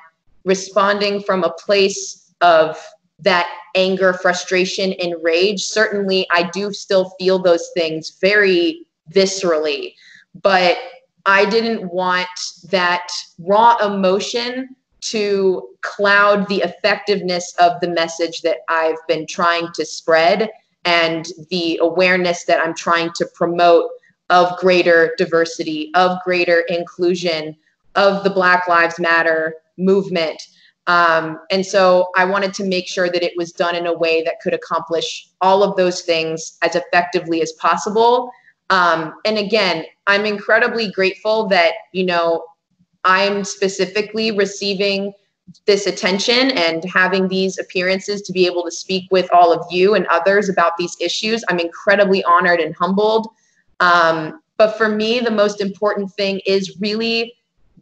responding from a place of that anger, frustration, and rage. Certainly, I do still feel those things very viscerally, but I didn't want that raw emotion to cloud the effectiveness of the message that I've been trying to spread and the awareness that I'm trying to promote of greater diversity, of greater inclusion, of the Black Lives Matter movement. Um, and so I wanted to make sure that it was done in a way that could accomplish all of those things as effectively as possible. Um, and again, I'm incredibly grateful that, you know, I'm specifically receiving this attention and having these appearances to be able to speak with all of you and others about these issues. I'm incredibly honored and humbled. Um, but for me, the most important thing is really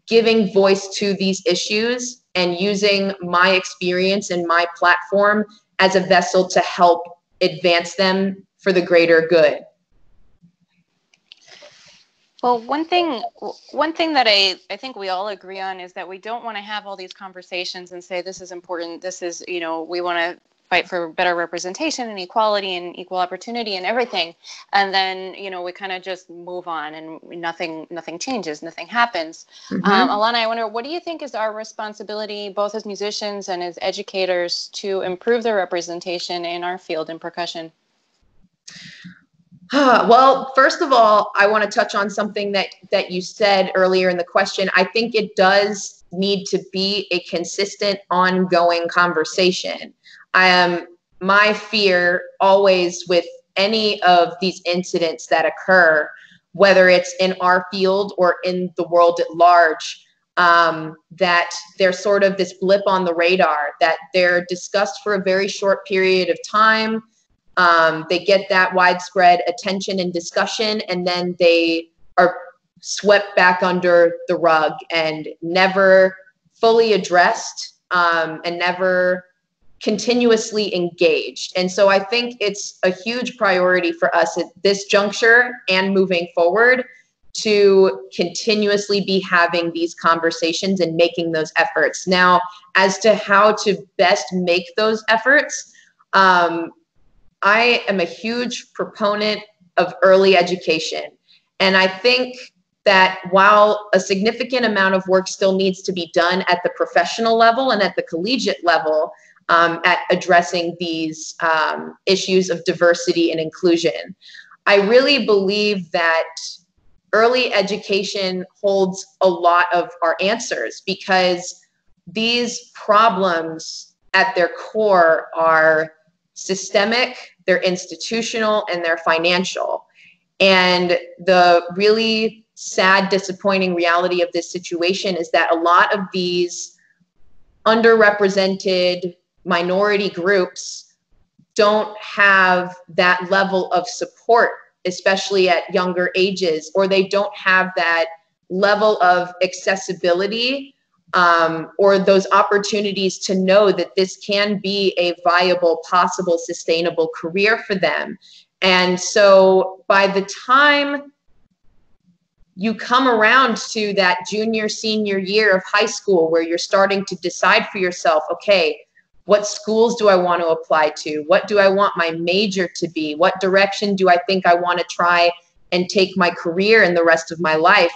giving voice to these issues and using my experience and my platform as a vessel to help advance them for the greater good. Well, one thing, one thing that I, I think we all agree on is that we don't want to have all these conversations and say this is important. This is, you know, we want to fight for better representation and equality and equal opportunity and everything and then you know we kind of just move on and nothing nothing changes nothing happens mm-hmm. um, alana i wonder what do you think is our responsibility both as musicians and as educators to improve the representation in our field in percussion well first of all i want to touch on something that that you said earlier in the question i think it does need to be a consistent ongoing conversation I am my fear always with any of these incidents that occur, whether it's in our field or in the world at large, um, that they're sort of this blip on the radar, that they're discussed for a very short period of time. Um, they get that widespread attention and discussion, and then they are swept back under the rug and never fully addressed um, and never continuously engaged. And so I think it's a huge priority for us at this juncture and moving forward to continuously be having these conversations and making those efforts. Now, as to how to best make those efforts, um, I am a huge proponent of early education. And I think that while a significant amount of work still needs to be done at the professional level and at the collegiate level, um, at addressing these um, issues of diversity and inclusion. I really believe that early education holds a lot of our answers because these problems at their core are systemic, they're institutional, and they're financial. And the really sad, disappointing reality of this situation is that a lot of these underrepresented minority groups don't have that level of support, especially at younger ages, or they don't have that level of accessibility um, or those opportunities to know that this can be a viable, possible, sustainable career for them. And so by the time you come around to that junior, senior year of high school where you're starting to decide for yourself, okay, what schools do I want to apply to? What do I want my major to be? What direction do I think I want to try and take my career in the rest of my life?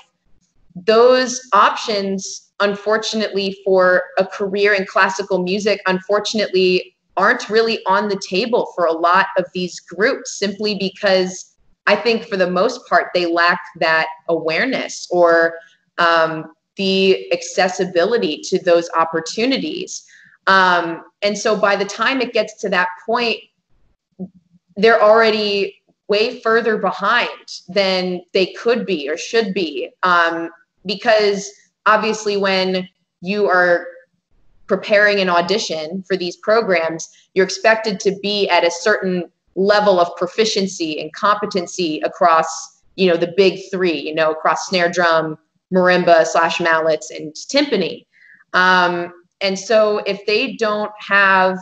Those options, unfortunately, for a career in classical music, unfortunately, aren't really on the table for a lot of these groups simply because I think for the most part they lack that awareness or um, the accessibility to those opportunities. Um, and so by the time it gets to that point, they're already way further behind than they could be or should be. Um, because obviously, when you are preparing an audition for these programs, you're expected to be at a certain level of proficiency and competency across, you know, the big three, you know, across snare drum, marimba slash mallets, and timpani. Um, and so if they don't have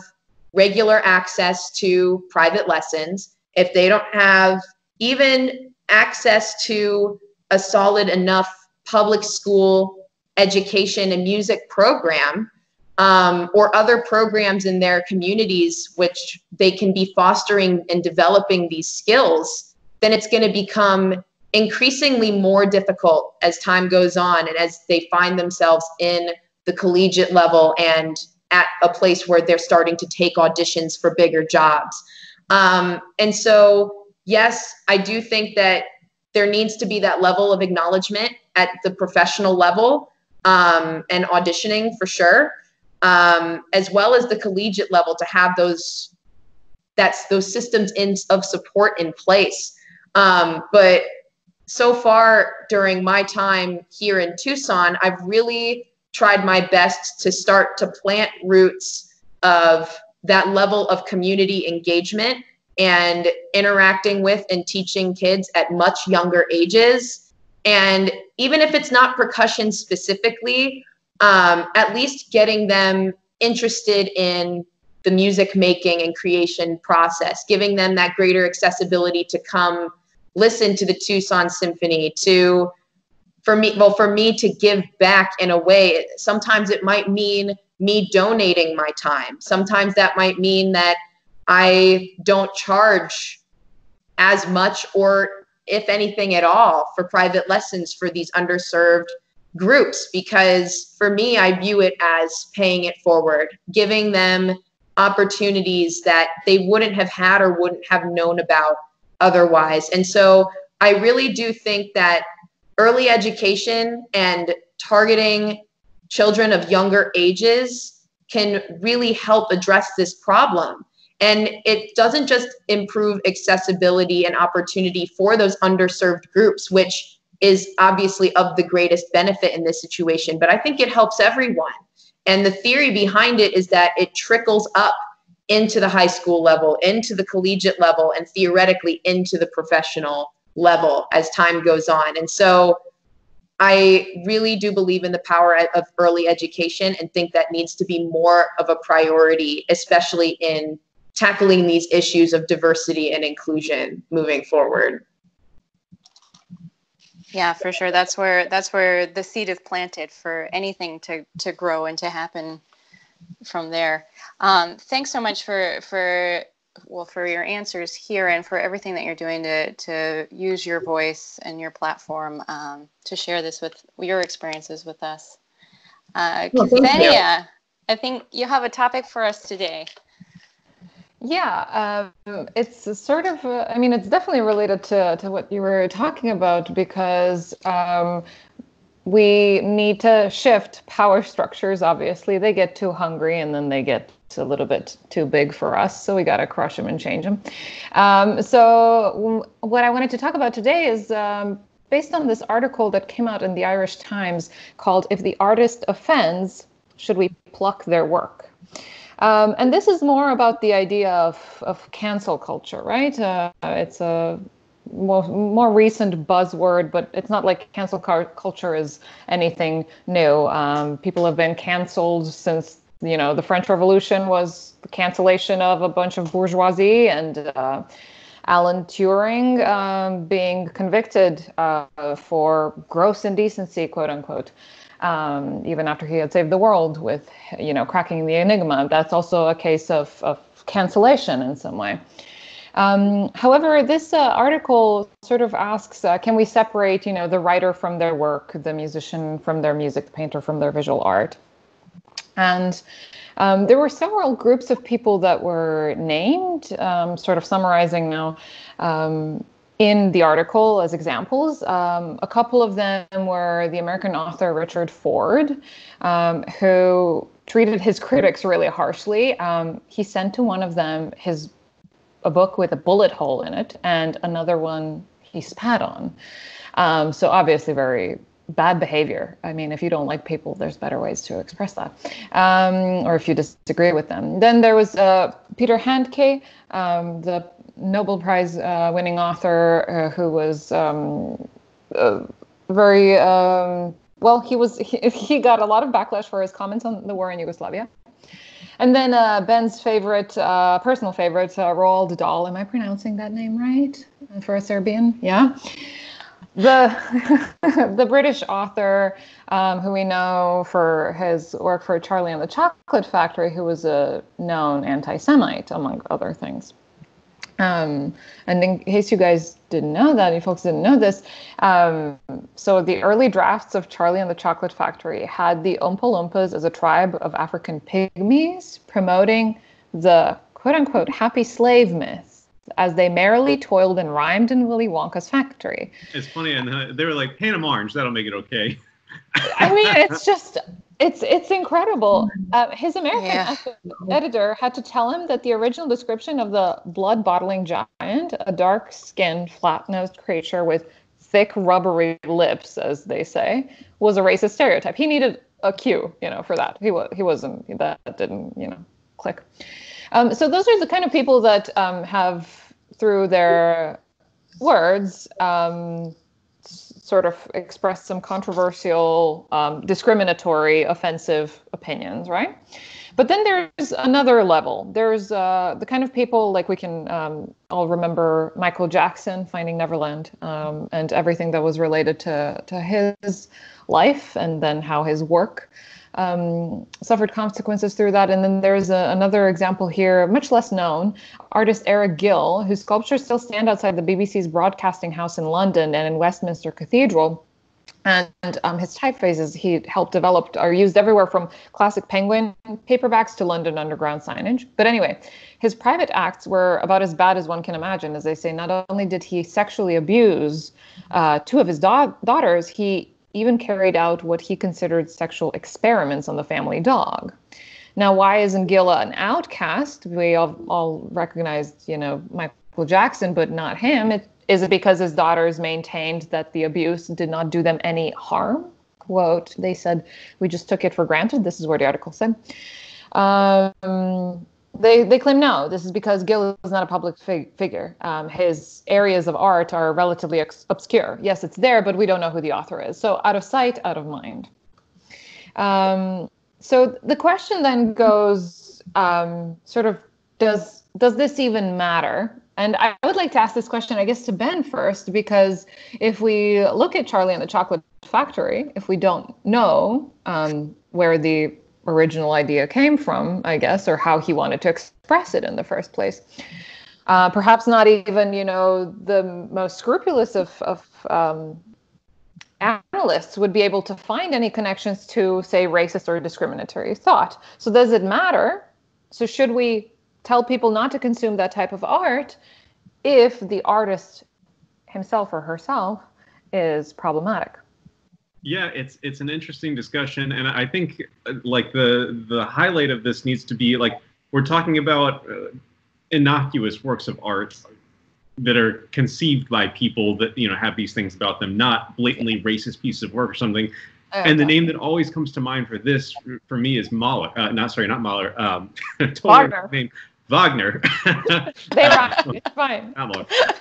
regular access to private lessons, if they don't have even access to a solid enough public school education and music program, um, or other programs in their communities which they can be fostering and developing these skills, then it's going to become increasingly more difficult as time goes on and as they find themselves in the collegiate level and at a place where they're starting to take auditions for bigger jobs. Um, and so, yes, I do think that there needs to be that level of acknowledgement at the professional level um, and auditioning for sure um, as well as the collegiate level to have those that's those systems in of support in place. Um, but so far during my time here in Tucson, I've really tried my best to start to plant roots of that level of community engagement and interacting with and teaching kids at much younger ages. And even if it's not percussion specifically, um, at least getting them interested in the music making and creation process, giving them that greater accessibility to come listen to the Tucson Symphony, to for me, well, for me to give back in a way. Sometimes it might mean me donating my time. Sometimes that might mean that I don't charge as much or if anything at all for private lessons for these underserved groups because for me, I view it as paying it forward, giving them opportunities that they wouldn't have had or wouldn't have known about otherwise. And so I really do think that early education and targeting children of younger ages can really help address this problem. And it doesn't just improve accessibility and opportunity for those underserved groups, which is obviously of the greatest benefit in this situation, but I think it helps everyone. And the theory behind it is that it trickles up into the high school level, into the collegiate level, and theoretically into the professional level as time goes on. And so I really do believe in the power of early education and think that needs to be more of a priority, especially in tackling these issues of diversity and inclusion moving forward. Yeah, for sure. That's where that's where the seed is planted for anything to to grow and to happen from there. Um, thanks so much for for well for your answers here and for everything that you're doing to to use your voice and your platform um, to share this with your experiences with us. Uh, well, Ksenija, I think you have a topic for us today. Yeah, um, it's sort of, uh, I mean, it's definitely related to, to what you were talking about because um, we need to shift power structures. Obviously, they get too hungry and then they get a little bit too big for us. So we got to crush them and change them. Um, so, what I wanted to talk about today is um, based on this article that came out in the Irish Times called If the Artist Offends, Should We Pluck Their Work? Um, and this is more about the idea of, of cancel culture, right? Uh, it's a more, more recent buzzword, but it's not like cancel culture is anything new. Um, people have been canceled since, you know, the French Revolution was the cancellation of a bunch of bourgeoisie and uh, Alan Turing um, being convicted uh, for gross indecency, quote unquote um, even after he had saved the world with, you know, cracking the enigma. That's also a case of, of cancellation in some way. Um, however, this uh, article sort of asks, uh, can we separate, you know, the writer from their work, the musician from their music, the painter from their visual art? And um, there were several groups of people that were named, um, sort of summarizing now. In the article as examples. Um, a couple of them were the American author Richard Ford, um, who treated his critics really harshly. Um, he sent to one of them his a book with a bullet hole in it, and another one he spat on. Um, so obviously very bad behavior. I mean, if you don't like people, there's better ways to express that, um, or if you disagree with them. Then there was uh, Peter Handke, um, the Nobel Prize uh, winning author uh, who was um, uh, very um, well. He was he, he, got a lot of backlash for his comments on the war in Yugoslavia. And then uh, Ben's favorite, uh, personal favorite, uh, Roald Dahl. Am I pronouncing that name right for a Serbian? Yeah. The the British author um, who we know for his work for Charlie and the Chocolate Factory, who was a known anti-Semite among other things. Um, and in case you guys didn't know that, you folks didn't know this, um, so the early drafts of Charlie and the Chocolate Factory had the Oompa Loompas as a tribe of African pygmies promoting the quote unquote happy slave myth as they merrily toiled and rhymed in Willy Wonka's factory. It's funny, and uh, they were like, "Pan orange, that'll make it okay." I mean, it's just it's it's incredible. Uh, his American yeah. editor had to tell him that the original description of the blood bottling giant, a dark-skinned, flat-nosed creature with thick, rubbery lips, as they say, was a racist stereotype. He needed a cue, you know, for that. He was he wasn't that didn't you know click. Um, so those are the kind of people that um, have through their words. Um, sort of expressed some controversial, um, discriminatory, offensive opinions, right? But then there's another level. There's uh, the kind of people like we can um, all remember Michael Jackson, Finding Neverland, um, and everything that was related to to his life, and then how his work um, suffered consequences through that. And then there's a, another example here, much less known, artist Eric Gill, whose sculptures still stand outside the BBC's broadcasting house in London and in Westminster Cathedral. And um, his typefaces he helped develop are used everywhere from classic penguin paperbacks to London Underground signage. But anyway, his private acts were about as bad as one can imagine. As they say, not only did he sexually abuse uh, two of his da- daughters, he even carried out what he considered sexual experiments on the family dog. Now, why isn't Gilla an outcast? We all, all recognized, you know, Michael Jackson, but not him. It, is it because his daughters maintained that the abuse did not do them any harm? Quote, they said, we just took it for granted. This is what the article said. Um, they they claim no. This is because Gill is not a public fig- figure. Um, his areas of art are relatively ex- obscure. Yes, it's there, but we don't know who the author is. So out of sight, out of mind. Um, so the question then goes, um, sort of, does does this even matter? And I would like to ask this question, I guess, to Ben first, because if we look at Charlie and the Chocolate Factory, if we don't know um, where the original idea came from, I guess, or how he wanted to express it in the first place. Uh, perhaps not even, you know, the most scrupulous of, of um, journalists would be able to find any connections to, say, racist or discriminatory thought. So, does it matter? So, should we tell people not to consume that type of art if the artist himself or herself is problematic? Yeah, it's it's an interesting discussion, and I think uh, like the the highlight of this needs to be like we're talking about uh, innocuous works of art that are conceived by people that you know have these things about them, not blatantly racist piece of work or something. Uh, and the name that always comes to mind for this, for me, is Mahler. Uh, not sorry, not Mahler. Um, Wagner. Name, Wagner. they rock. It's fine.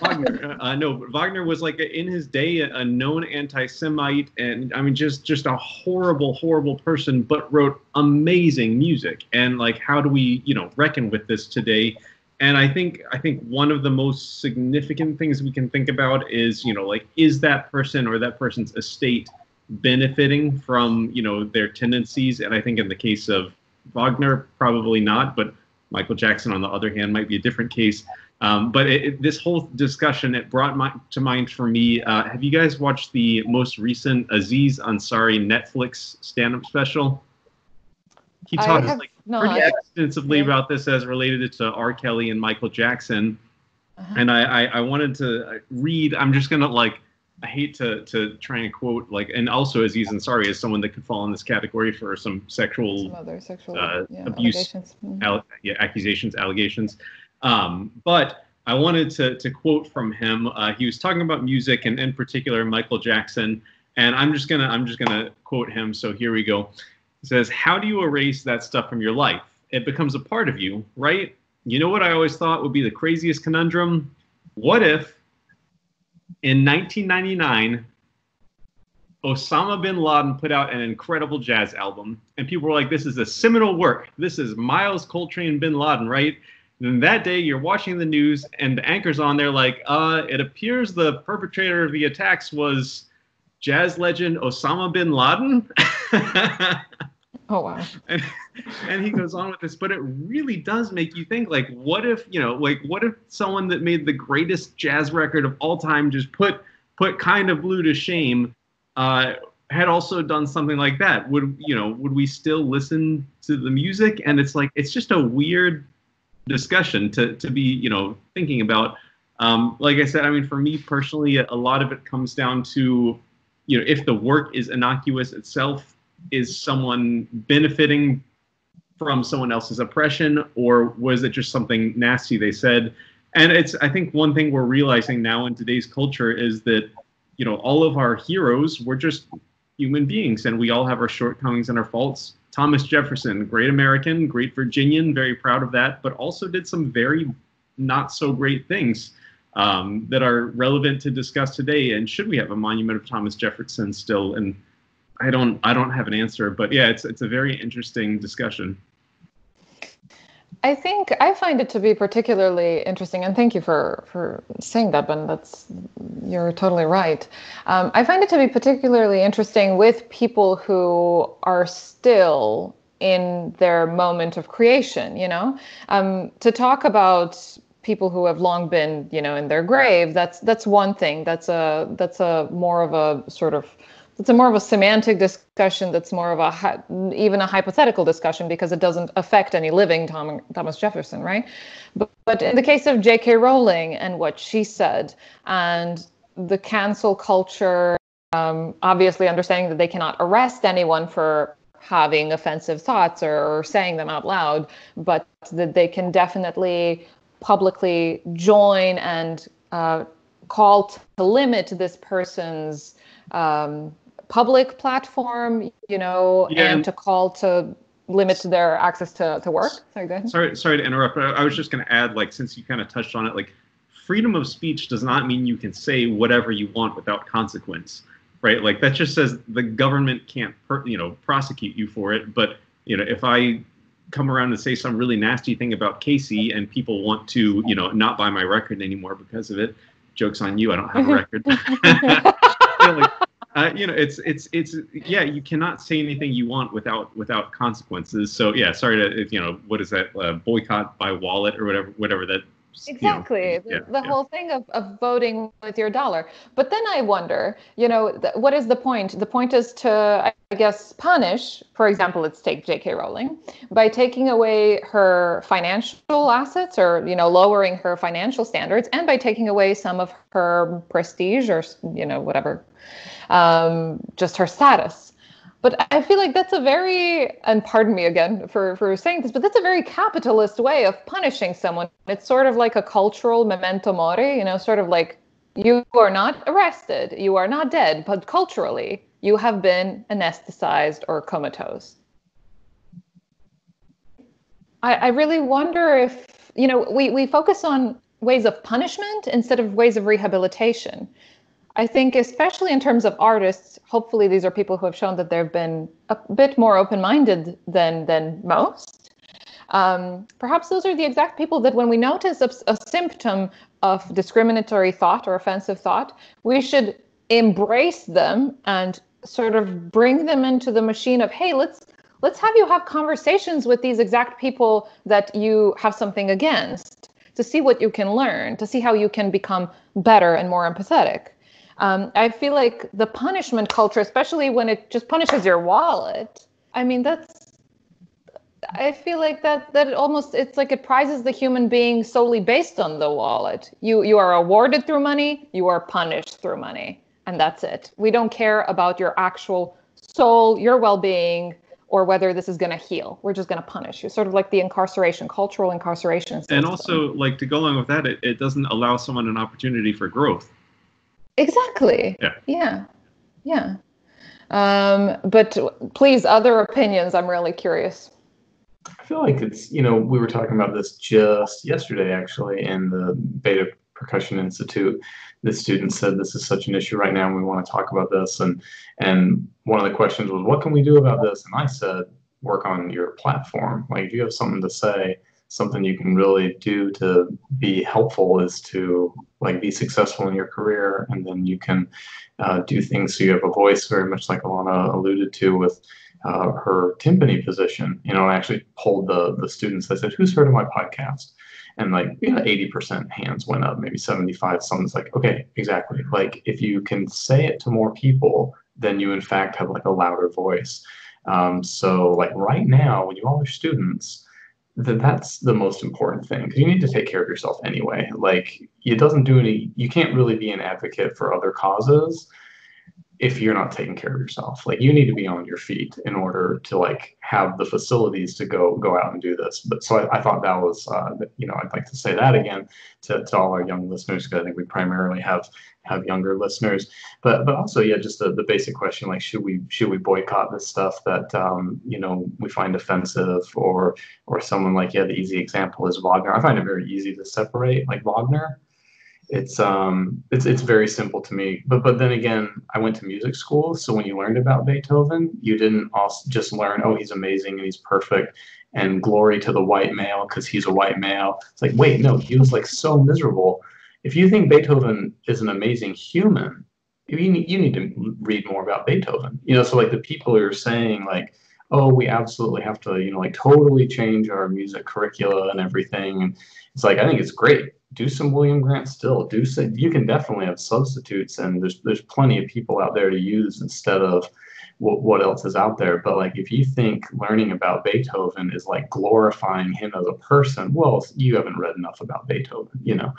Wagner. Uh, no, but Wagner was like a, in his day a, a known anti-Semite, and I mean just just a horrible, horrible person, but wrote amazing music. And like, how do we, you know, reckon with this today? And I think I think one of the most significant things we can think about is, you know, like, is that person or that person's estate benefiting from, you know, their tendencies? And I think in the case of Wagner, probably not, but Michael Jackson, on the other hand, might be a different case. Um, but it, it, this whole discussion, it brought my, to mind for me. Uh, have you guys watched the most recent Aziz Ansari Netflix stand-up special? He talks like not. pretty extensively yeah. about this as related to R. Kelly and Michael Jackson. Uh-huh. And I, I, I wanted to read. I'm just gonna like I hate to to try and quote like, and also Aziz Ansari is someone that could fall in this category for some sexual, some other sexual uh, yeah, abuse, allegations. Mm-hmm. yeah, accusations, allegations. Um, but I wanted to to quote from him. Uh, he was talking about music and in particular Michael Jackson, and I'm just gonna I'm just gonna quote him. So here we go. He says, "How do you erase that stuff from your life? It becomes a part of you, right? You know what I always thought would be the craziest conundrum? What if?" In 1999, Osama bin Laden put out an incredible jazz album, and people were like, "This is a seminal work. This is Miles Coltrane bin Laden, right?" And that day, you're watching the news, and the anchor's on there like, "Uh, it appears the perpetrator of the attacks was jazz legend Osama bin Laden." oh wow! And, and he goes on with this, but it really does make you think like, what if, you know, like what if someone that made the greatest jazz record of all time just put put kind of blue to shame uh, had also done something like that? Would you know, would we still listen to the music? And it's like it's just a weird discussion to to be, you know, thinking about. Um, like I said, I mean, for me personally, a lot of it comes down to, you know, if the work is innocuous itself, is someone benefiting from someone else's oppression or was it just something nasty they said? And it's i think one thing we're realizing now in today's culture is that you know all of our heroes were just human beings and we all have our shortcomings and our faults. Thomas jefferson great american great virginian very proud of that but also did some very not so great things um, that are relevant to discuss today. And should we have a monument of thomas jefferson still and I don't I don't have an answer, but yeah, it's it's a very interesting discussion. I think I find it to be particularly interesting, and thank you for for saying that, Ben. That's you're totally right. Um, I find it to be particularly interesting with people who are still in their moment of creation. You know, um, to talk about people who have long been, you know, in their grave. That's that's one thing. That's a that's a more of a sort of it's a more of a semantic discussion that's more of a even a hypothetical discussion because it doesn't affect any living Tom, thomas jefferson right? But, but in the case of j.k rowling and what she said and the cancel culture um, obviously understanding that they cannot arrest anyone for having offensive thoughts or, or saying them out loud but that they can definitely publicly join and uh, call to limit this person's um, public platform, you know, yeah, and, and to call to limit their access to, to work. Sorry, go ahead. Sorry, sorry to interrupt. I was just going to add, like, since you kind of touched on it, like, freedom of speech does not mean you can say whatever you want without consequence, right? Like, that just says the government can't, per, you know, prosecute you for it. But you know, if I come around and say some really nasty thing about Casey and people want to, you know, not buy my record anymore because of it, jokes on you. I don't have a mm-hmm. record. Uh, you know, it's it's it's yeah. You cannot say anything you want without without consequences. So yeah, sorry to you know what is that uh, boycott by wallet or whatever whatever that exactly. You know, the, yeah, the yeah. whole thing of, of voting with your dollar. But then i wonder you know th- what is the point? The point is to i guess punish for example let's take jk rowling by taking away her financial assets or you know lowering her financial standards and by taking away some of her prestige or you know whatever um, just her status but I feel like that's a very, and pardon me again for, for saying this, but that's a very capitalist way of punishing someone. It's sort of like a cultural memento mori, you know, sort of like you are not arrested, you are not dead, but culturally you have been anesthetized or comatose. I, I really wonder if, you know, we, we focus on ways of punishment instead of ways of rehabilitation. I think, especially in terms of artists, hopefully these are people who have shown that they've been a bit more open-minded than than most. Um, perhaps those are the exact people that, when we notice a, a symptom of discriminatory thought or offensive thought, we should embrace them and sort of bring them into the machine of, hey, let's let's have you have conversations with these exact people that you have something against to see what you can learn, to see how you can become better and more empathetic. Um, I feel like the punishment culture, especially when it just punishes your wallet, I mean, that's, I feel like that, that it almost, it's like it prizes the human being solely based on the wallet. You, you are awarded through money, you are punished through money, and that's it. We don't care about your actual soul, your well being, or whether this is going to heal. We're just going to punish you, sort of like the incarceration, cultural incarceration. System. And also, like to go along with that, it, it doesn't allow someone an opportunity for growth. Exactly. Yeah. Yeah. Yeah. Um, but please, other opinions. I'm really curious. I feel like it's, you know, we were talking about this just yesterday, actually, in the Beta Percussion Institute. The student said this is such an issue right now, and we want to talk about this. And and one of the questions was, what can we do about this? And I said, work on your platform. Like, if you have something to say, something you can really do to be helpful is to like be successful in your career, and then you can uh, do things so you have a voice, very much like Alana alluded to with uh, her timpani position. You know, I actually polled the the students. I said, "Who's heard of my podcast?" And like, you know, eighty percent hands went up, maybe seventy-five. Someone's like, "Okay, exactly." Like, if you can say it to more people, then you in fact have like a louder voice. Um, so, like right now, when you all are students, that that's the most important thing because you need to take care of yourself anyway. Like, it doesn't do any. You can't really be an advocate for other causes if you're not taking care of yourself. Like you need to be on your feet in order to like have the facilities to go go out and do this. But so i, I thought that was uh, you know i'd like to say that again to, to all our young listeners because i think we primarily have have younger listeners. But but also yeah just the, the basic question like should we should we boycott this stuff that um, you know we find offensive? Or or someone like yeah the easy example is wagner. I find it very easy to separate like wagner it's um it's it's very simple to me but but then again i went to music school so when you learned about beethoven you didn't also just learn oh he's amazing and he's perfect and glory to the white male because he's a white male. It's like wait no he was like so miserable. If you think beethoven is an amazing human you need, you need to read more about beethoven. You know so like the people who are saying like oh we absolutely have to you know like totally change our music curricula and everything and it's like i think it's great do some William Grant Still. Do some, you can definitely have substitutes, and there's there's plenty of people out there to use instead of what, what else is out there. But like if you think learning about Beethoven is like glorifying him as a person, well, you haven't read enough about Beethoven, you know.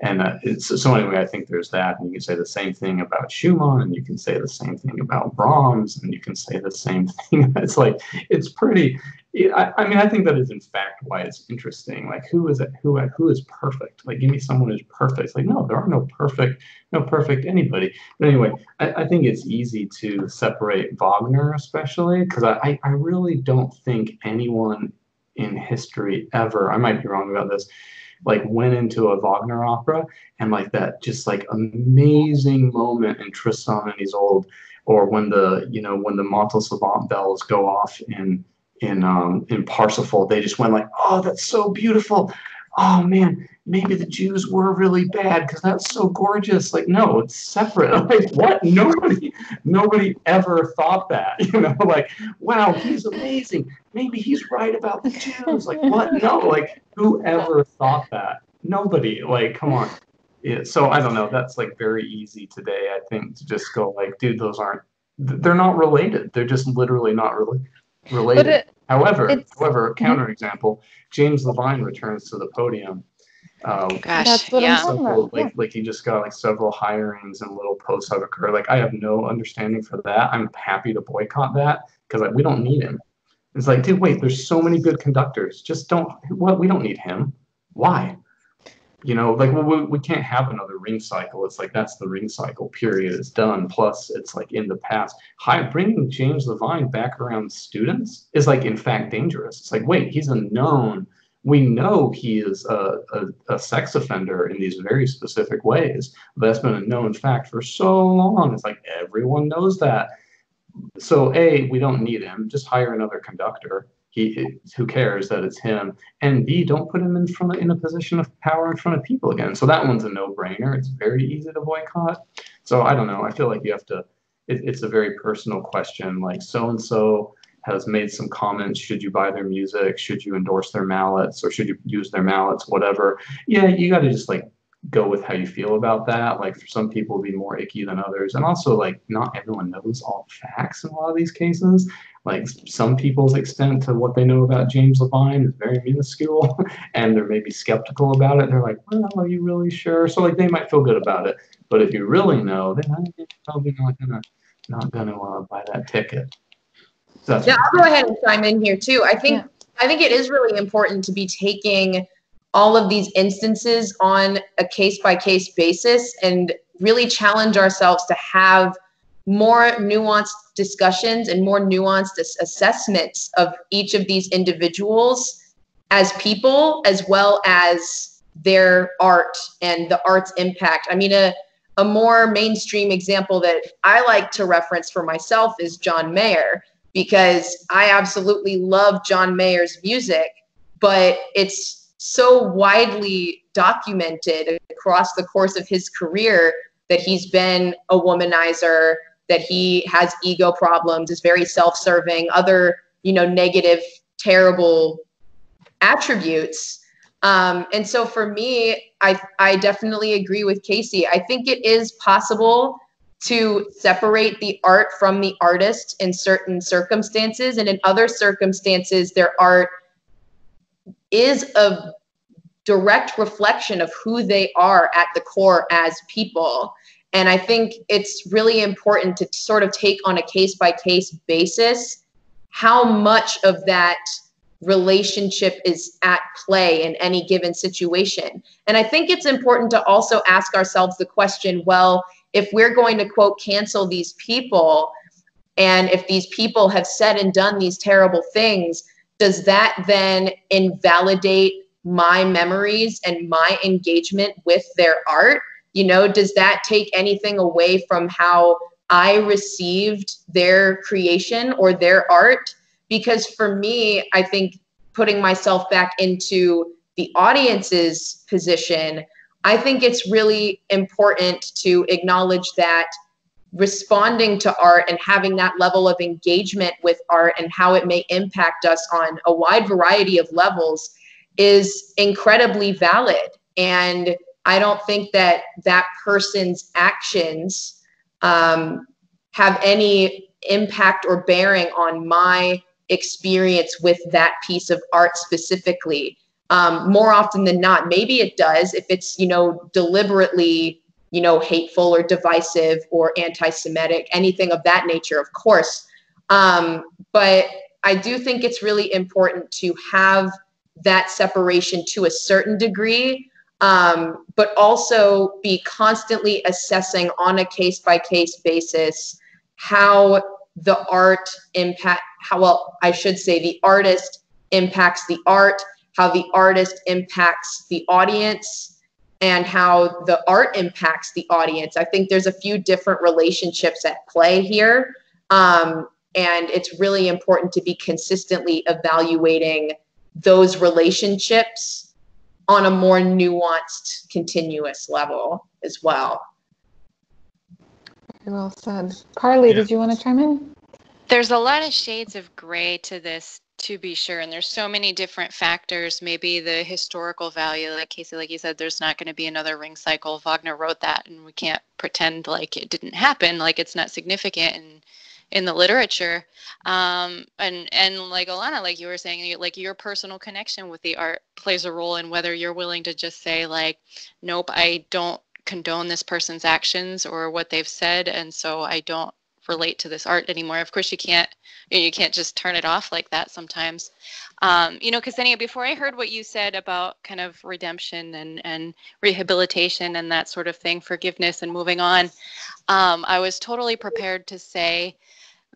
And uh, it's, so anyway, I think there's that, and you can say the same thing about Schumann, and you can say the same thing about Brahms, and you can say the same thing. it's like it's pretty. I, I mean, I think that is in fact why it's interesting. Like, who is it? Who who is perfect? Like, give me someone who's perfect. It's like, no, there are no perfect, no perfect anybody. But anyway, I, I think it's easy to separate Wagner, especially because I, I really don't think anyone in history ever. I might be wrong about this like went into a Wagner opera and like that just like amazing moment in Tristan and Isolde, or when the you know when the Montsalvat bells go off in in um in Parsifal, they just went like, oh, that's so beautiful. Oh man, maybe the Jews were really bad because that's so gorgeous. Like, no, it's separate. Like, what? Nobody, nobody ever thought that. You know, like, wow, he's amazing. Maybe he's right about the Jews. Like, what? No, like, who ever thought that? nobody. Like, come on. Yeah, so I don't know. That's like very easy today. I think to just go like, dude, those aren't. They're not related. They're just literally not really related. It, however, it's- however, counterexample, James Levine returns to the podium. Uh, Gosh, That's what I'm yeah. talking several, about, like like he just got like several hirings and little posts have occurred. Like I have no understanding for that. I'm happy to boycott that because like we don't need him. It's like, dude, wait, there's so many good conductors. Just don't. What we don't need him. Why? You know, like well, we, we can't have another ring cycle. It's like that's the ring cycle. Period. It's done. Plus, it's like in the past. Bringing James Levine back around students is like in fact dangerous. It's like, wait, he's a known we know he is a, a, a, sex offender in these very specific ways. That's been a known fact for so long. It's like everyone knows that. So A, we don't need him. Just hire another conductor. He, who cares that it's him? And B, don't put him in front of, in a position of power in front of people again. So that one's a no-brainer. It's very easy to boycott. So I don't know. I feel like you have to. It, it's a very personal question. Like so and so has made some comments. Should you buy their music? Should you endorse their mallets or should you use their mallets? Whatever. Yeah, you got to just like go with how you feel about that. Like for some people, be more icky than others. And also, like, not everyone knows all the facts in a lot of these cases. Like some people's extent to what they know about James Levine is very minuscule, and they're maybe skeptical about it. They're like, "Well, are you really sure?" So like they might feel good about it, but if you really know, then I'm probably not gonna not gonna uh, buy that ticket. So that's Yeah, I'll go ahead and chime in here too. I think Yeah. I think it is really important to be taking all of these instances on a case by case basis and really challenge ourselves to have more nuanced discussions and more nuanced assessments of each of these individuals as people as well as their art and the art's impact. I mean a a more mainstream example that I like to reference for myself is John Mayer because I absolutely love John Mayer's music, but it's so widely documented across the course of his career that he's been a womanizer, that he has ego problems, is very self-serving, other, you know, negative, terrible attributes. Um, and so for me, I, I definitely agree with Casey. I think it is possible to separate the art from the artist in certain circumstances and in other circumstances their art is a direct reflection of who they are at the core as people and i think it's really important to sort of take on a case by case basis how much of that relationship is at play in any given situation. And i think it's important to also ask ourselves the question well if we're going to quote cancel these people and if these people have said and done these terrible things does that then invalidate my memories and my engagement with their art you know does that take anything away from how i received their creation or their art because for me i think putting myself back into the audience's position I think it's really important to acknowledge that responding to art and having that level of engagement with art and how it may impact us on a wide variety of levels is incredibly valid. And I don't think that that person's actions um, have any impact or bearing on my experience with that piece of art specifically. Um, more often than not maybe it does if it's you know deliberately you know hateful or divisive or anti-semitic anything of that nature of course. Um, but i do think it's really important to have that separation to a certain degree um, but also be constantly assessing on a case by case basis how the art impact how well i should say the artist impacts the art how the artist impacts the audience and how the art impacts the audience. I think there's a few different relationships at play here. Um, and it's really important to be consistently evaluating those relationships on a more nuanced, continuous level as well. Very well said. Karli, Yeah. did you want to chime in? There's a lot of shades of gray to this To be sure. And there's so many different factors. Maybe the historical value, like Casey, like you said, there's not going to be another ring cycle. Wagner wrote that, and we can't pretend like it didn't happen, like it's not significant in in the literature. Um, and and like Alana, like you were saying, like your personal connection with the art plays a role in whether you're willing to just say like, nope, I don't condone this person's actions or what they've said, and so I don't relate to this art anymore. Of course, you can't you can't just turn it off like that sometimes. Um, you know, because Ksenija, before I heard what you said about kind of redemption and and rehabilitation and that sort of thing, forgiveness and moving on, um, I was totally prepared to say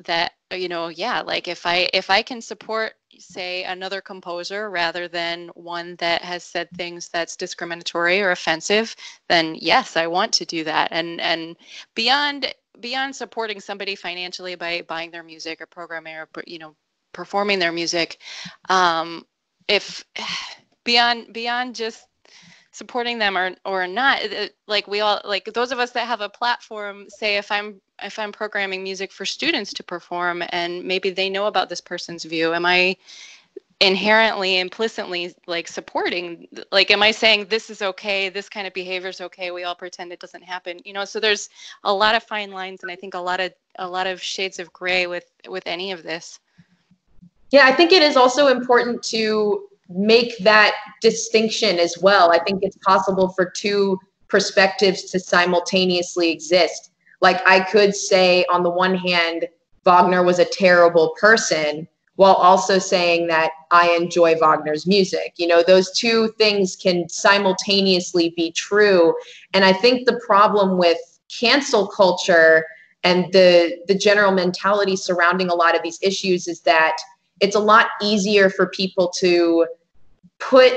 that you know yeah like if i if i can support say another composer rather than one that has said things that's discriminatory or offensive then yes i want to do that. And and beyond beyond supporting somebody financially by buying their music or programming or you know performing their music um, if beyond beyond just supporting them or or not like we all like those of us that have a platform say if i'm if i'm programming music for students to perform and maybe they know about this person's view am i inherently implicitly like supporting like am i saying this is okay this kind of behavior is okay we all pretend it doesn't happen you know? So there's a lot of fine lines and i think a lot of a lot of shades of gray with with any of this. Yeah i think it is also important to make that distinction as well i think it's possible for two perspectives to simultaneously exist like i could say on the one hand wagner was a terrible person while also saying that I enjoy Wagner's music. You know, those two things can simultaneously be true. And I think the problem with cancel culture and the the general mentality surrounding a lot of these issues is that it's a lot easier for people to put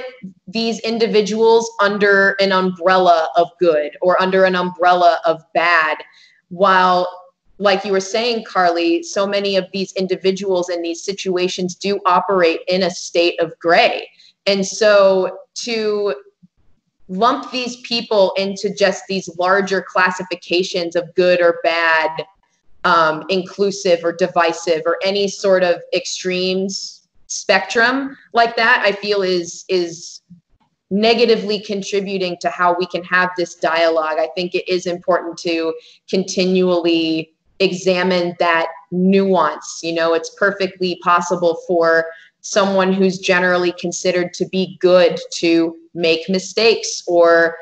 these individuals under an umbrella of good or under an umbrella of bad while like you were saying, Karli, so many of these individuals in these situations do operate in a state of gray. And so to lump these people into just these larger classifications of good or bad, um, inclusive or divisive, or any sort of extremes spectrum like that, I feel is is negatively contributing to how we can have this dialogue. I think it is important to continually examine that nuance. You know, it's perfectly possible for someone who's generally considered to be good to make mistakes or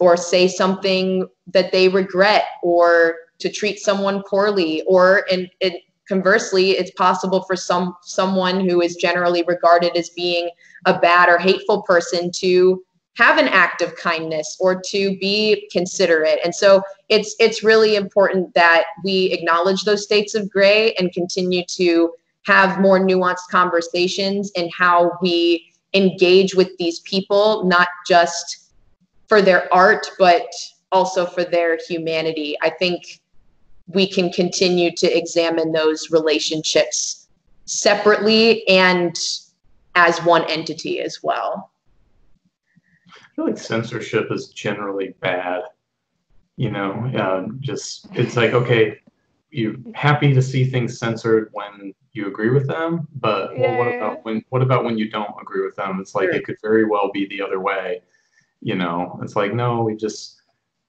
or say something that they regret or to treat someone poorly or and, and conversely it's possible for some someone who is generally regarded as being a bad or hateful person to have an act of kindness or to be considerate. And so it's it's really important that we acknowledge those states of gray and continue to have more nuanced conversations in how we engage with these people not just for their art but also for their humanity. I think we can continue to examine those relationships separately and as one entity as well I feel like censorship is generally bad. You know, uh, just it's like okay, you're happy to see things censored when you agree with them, but well, what about when what about when you don't agree with them? It's like sure. it could very well be the other way. You know, it's like no, we just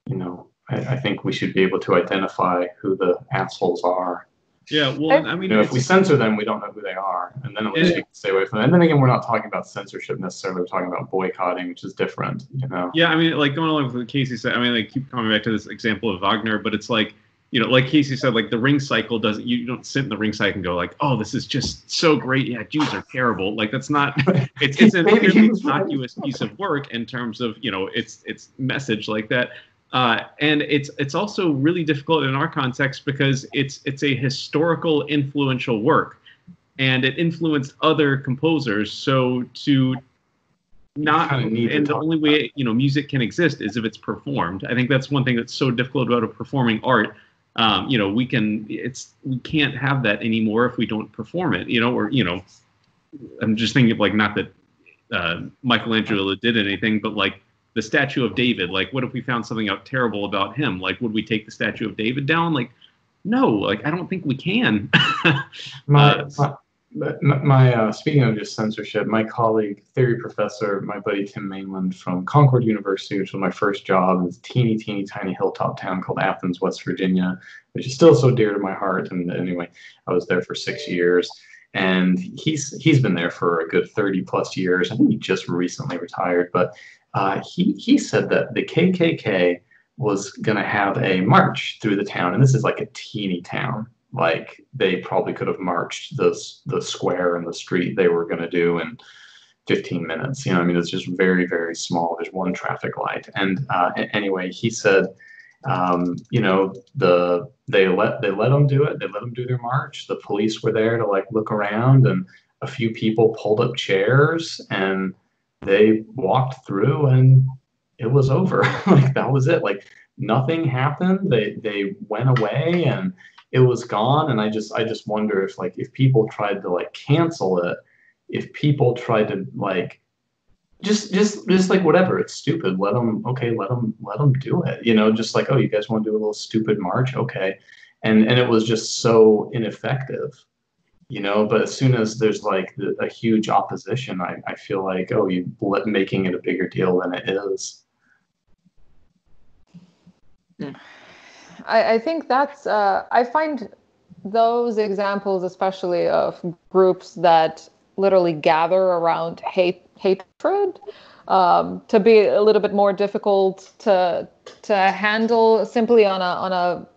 you know, I, I think we should be able to identify who the assholes are yeah, well, I mean, you know, if we censor them, we don't know who they are, and then at least we can stay away from them. And then again, we're not talking about censorship necessarily; we're talking about boycotting, which is different, you know. Yeah, I mean, like going along with what Casey said. I mean, like keep coming back to this example of Wagner, but it's like, you know, like Casey said, like the ring cycle doesn't. You don't sit in the ring cycle and go like, "Oh, this is just so great." Yeah, Jews are terrible. Like that's not. It's it's a really innocuous piece of work in terms of you know its its message like that. Uh, and it's it's also really difficult in our context because it's it's a historical influential work, and it influenced other composers. So to not and the only way you know music can exist is if it's performed. I think that's one thing that's so difficult about a performing art. Um, you know, we can it's we can't have that anymore if we don't perform it. You know, or you know, I'm just thinking of like not that uh, Michelangelo did anything, but like the statue of David. Like, what if we found something out terrible about him? Like, would we take the statue of David down? Like, no, like I don't think we can. my, uh, my, my uh, speaking of just censorship, my colleague, theory professor, my buddy Tim Mainland from Concord University, which was my first job in this teeny, teeny, tiny hilltop town called Athens, West Virginia, which is still so dear to my heart. And anyway, I was there for six years, and he's he's been there for a good thirty plus years. I think he just recently retired, but uh, he he said that the KKK was going to have a march through the town, and this is like a teeny town. Like they probably could have marched this the square and the street they were going to do in 15 minutes you know i mean it's just very very small. There's one traffic light. And uh, anyway he said um, you know the they let they let them do it. They let them do their march. The police were there to like look around and a few people pulled up chairs and they walked through and it was over. Like that was it. Like nothing happened. They they went away and it was gone. And i just i just wonder if like if people tried to like cancel it if people tried to like just just just like whatever. It's stupid. Let them okay let them let them do it. You know just like oh you guys want to do a little stupid march? Okay. And and it was just so ineffective you know but as soon as there's like the, a huge opposition I, I feel like oh you making it a bigger deal than it is. I, I think that's, uh, I find those examples, especially of groups that literally gather around hate hatred, um, to be a little bit more difficult to to handle simply on a on a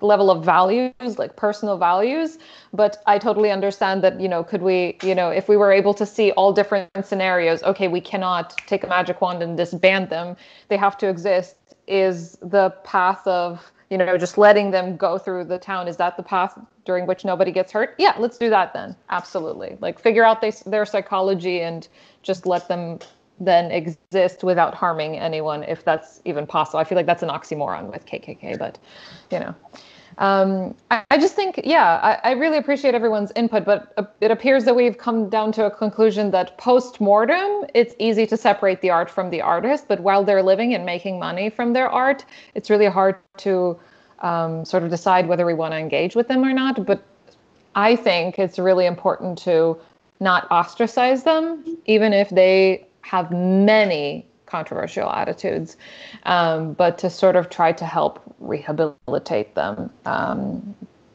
level of values like personal values but i totally understand that you know could we you know if we were able to see all different scenarios okay we cannot take a magic wand and disband them they have to exist is the path of you know, just letting them go through the town. Is that the path during which nobody gets hurt? Yeah, let's do that then. Absolutely. Like figure out they, their psychology and just let them then exist without harming anyone if that's even possible. I feel like that's an oxymoron with KKK, but you know um, I, I, just think, yeah, I, I, really appreciate everyone's input, but uh, it appears that we've come down to a conclusion that post mortem, it's easy to separate the art from the artist, but while they're living and making money from their art, it's really hard to um, sort of decide whether we want to engage with them or not. But I think it's really important to not ostracize them, even if they have many controversial attitudes, um, but to sort of try to help rehabilitate them. Um,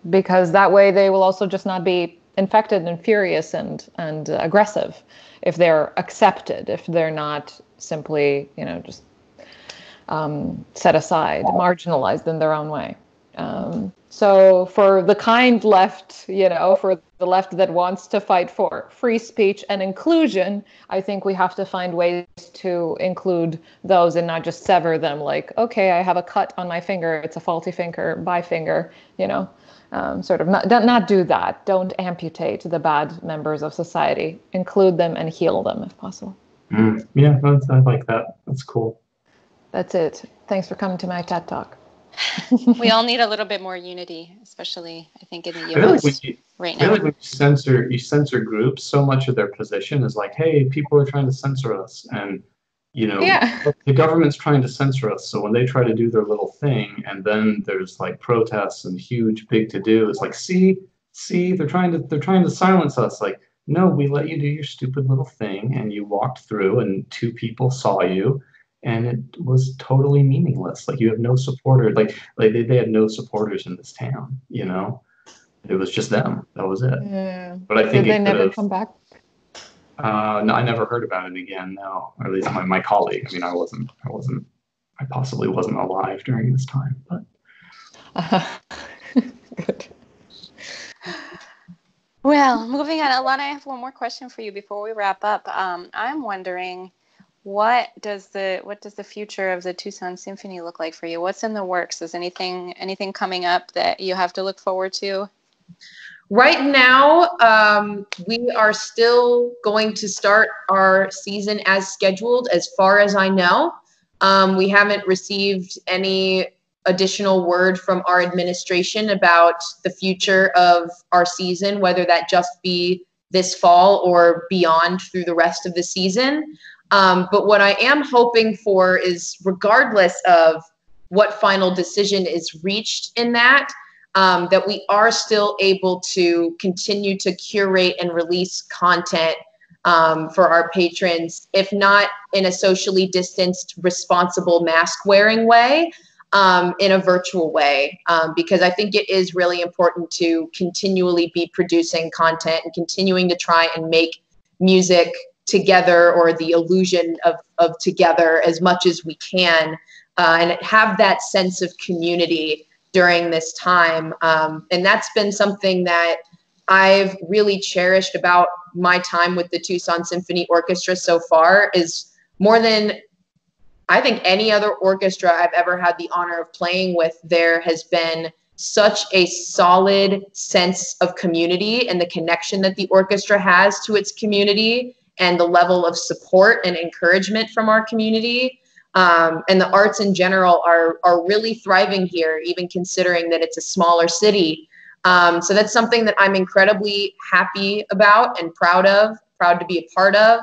because that way they will also just not be infected and furious and, and aggressive if they're accepted, if they're not simply, you know, just um, set aside, marginalized in their own way. Um, so for the kind left, you know, for the left that wants to fight for free speech and inclusion, I think we have to find ways to include those and not just sever them. Like, okay, I have a cut on my finger; it's a faulty finger, by finger, you know. Um, sort of not not do that. Don't amputate the bad members of society. Include them and heal them if possible. Mm, yeah, I like that. That's cool. That's it. Thanks for coming to my TED talk we all need a little bit more unity, especially I think in the U.S. Like you, right now. I feel like when you censor you censor groups, so much of their position is like, "Hey, people are trying to censor us," and you know, yeah. the government's trying to censor us. So when they try to do their little thing, and then there's like protests and huge big to do, it's like, see, see, they're trying to they're trying to silence us. Like, no, we let you do your stupid little thing, and you walked through, and two people saw you and it was totally meaningless. Like you have no supporter. Like like they, they had no supporters in this town. You know, it was just them. That was it. Yeah. But I think Did they never come back. Uh, no, I never heard about it again. No, or at least my, my colleague. I mean, I wasn't. I wasn't. I possibly wasn't alive during this time, but. Uh, good. Well, moving on, Alana, I have one more question for you before we wrap up. Um, I'm wondering what does the what does the future of the Tucson Symphony look like for you? What's in the works? Is anything anything coming up that you have to look forward to? Right now, um, we are still going to start our season as scheduled, as far as I know. Um, we haven't received any additional word from our administration about the future of our season, whether that just be this fall or beyond through the rest of the season. Um, but what I am hoping for is, regardless of what final decision is reached in that, um, that we are still able to continue to curate and release content um, for our patrons, if not in a socially distanced, responsible mask wearing way, um, in a virtual way. Um, because I think it is really important to continually be producing content and continuing to try and make music together or the illusion of, of together as much as we can uh, and have that sense of community during this time. Um, and that's been something that I've really cherished about my time with the Tucson Symphony Orchestra so far is more than I think any other orchestra I've ever had the honor of playing with. There has been such a solid sense of community and the connection that the orchestra has to its community and the level of support and encouragement from our community. Um, and the arts in general are, are really thriving here, even considering that it's a smaller city. Um, so that's something that I'm incredibly happy about and proud of, proud to be a part of.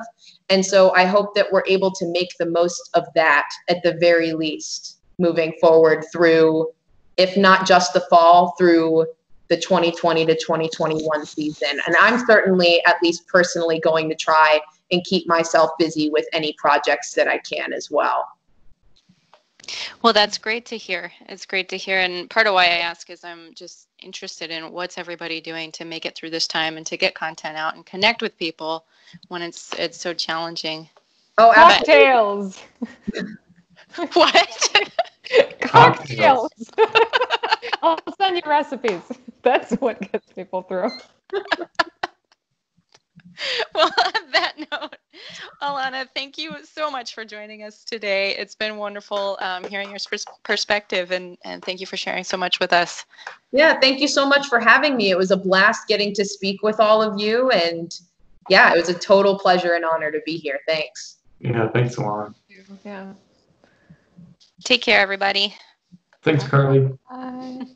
And so I hope that we're able to make the most of that at the very least moving forward through, if not just the fall, through the 2020 to 2021 season. And I'm certainly, at least personally, going to try and keep myself busy with any projects that I can as well. Well, that's great to hear. It's great to hear. And part of why I ask is I'm just interested in what's everybody doing to make it through this time and to get content out and connect with people when it's it's so challenging. Oh, cocktails. what? cocktails. I'll send you recipes. That's what gets people through. well, on that note, Alana, thank you so much for joining us today. It's been wonderful um, hearing your pers- perspective, and, and thank you for sharing so much with us. Yeah, thank you so much for having me. It was a blast getting to speak with all of you, and yeah, it was a total pleasure and honor to be here. Thanks. Yeah, thanks, Alana. Yeah. Take care, everybody. Thanks, Karli. Bye.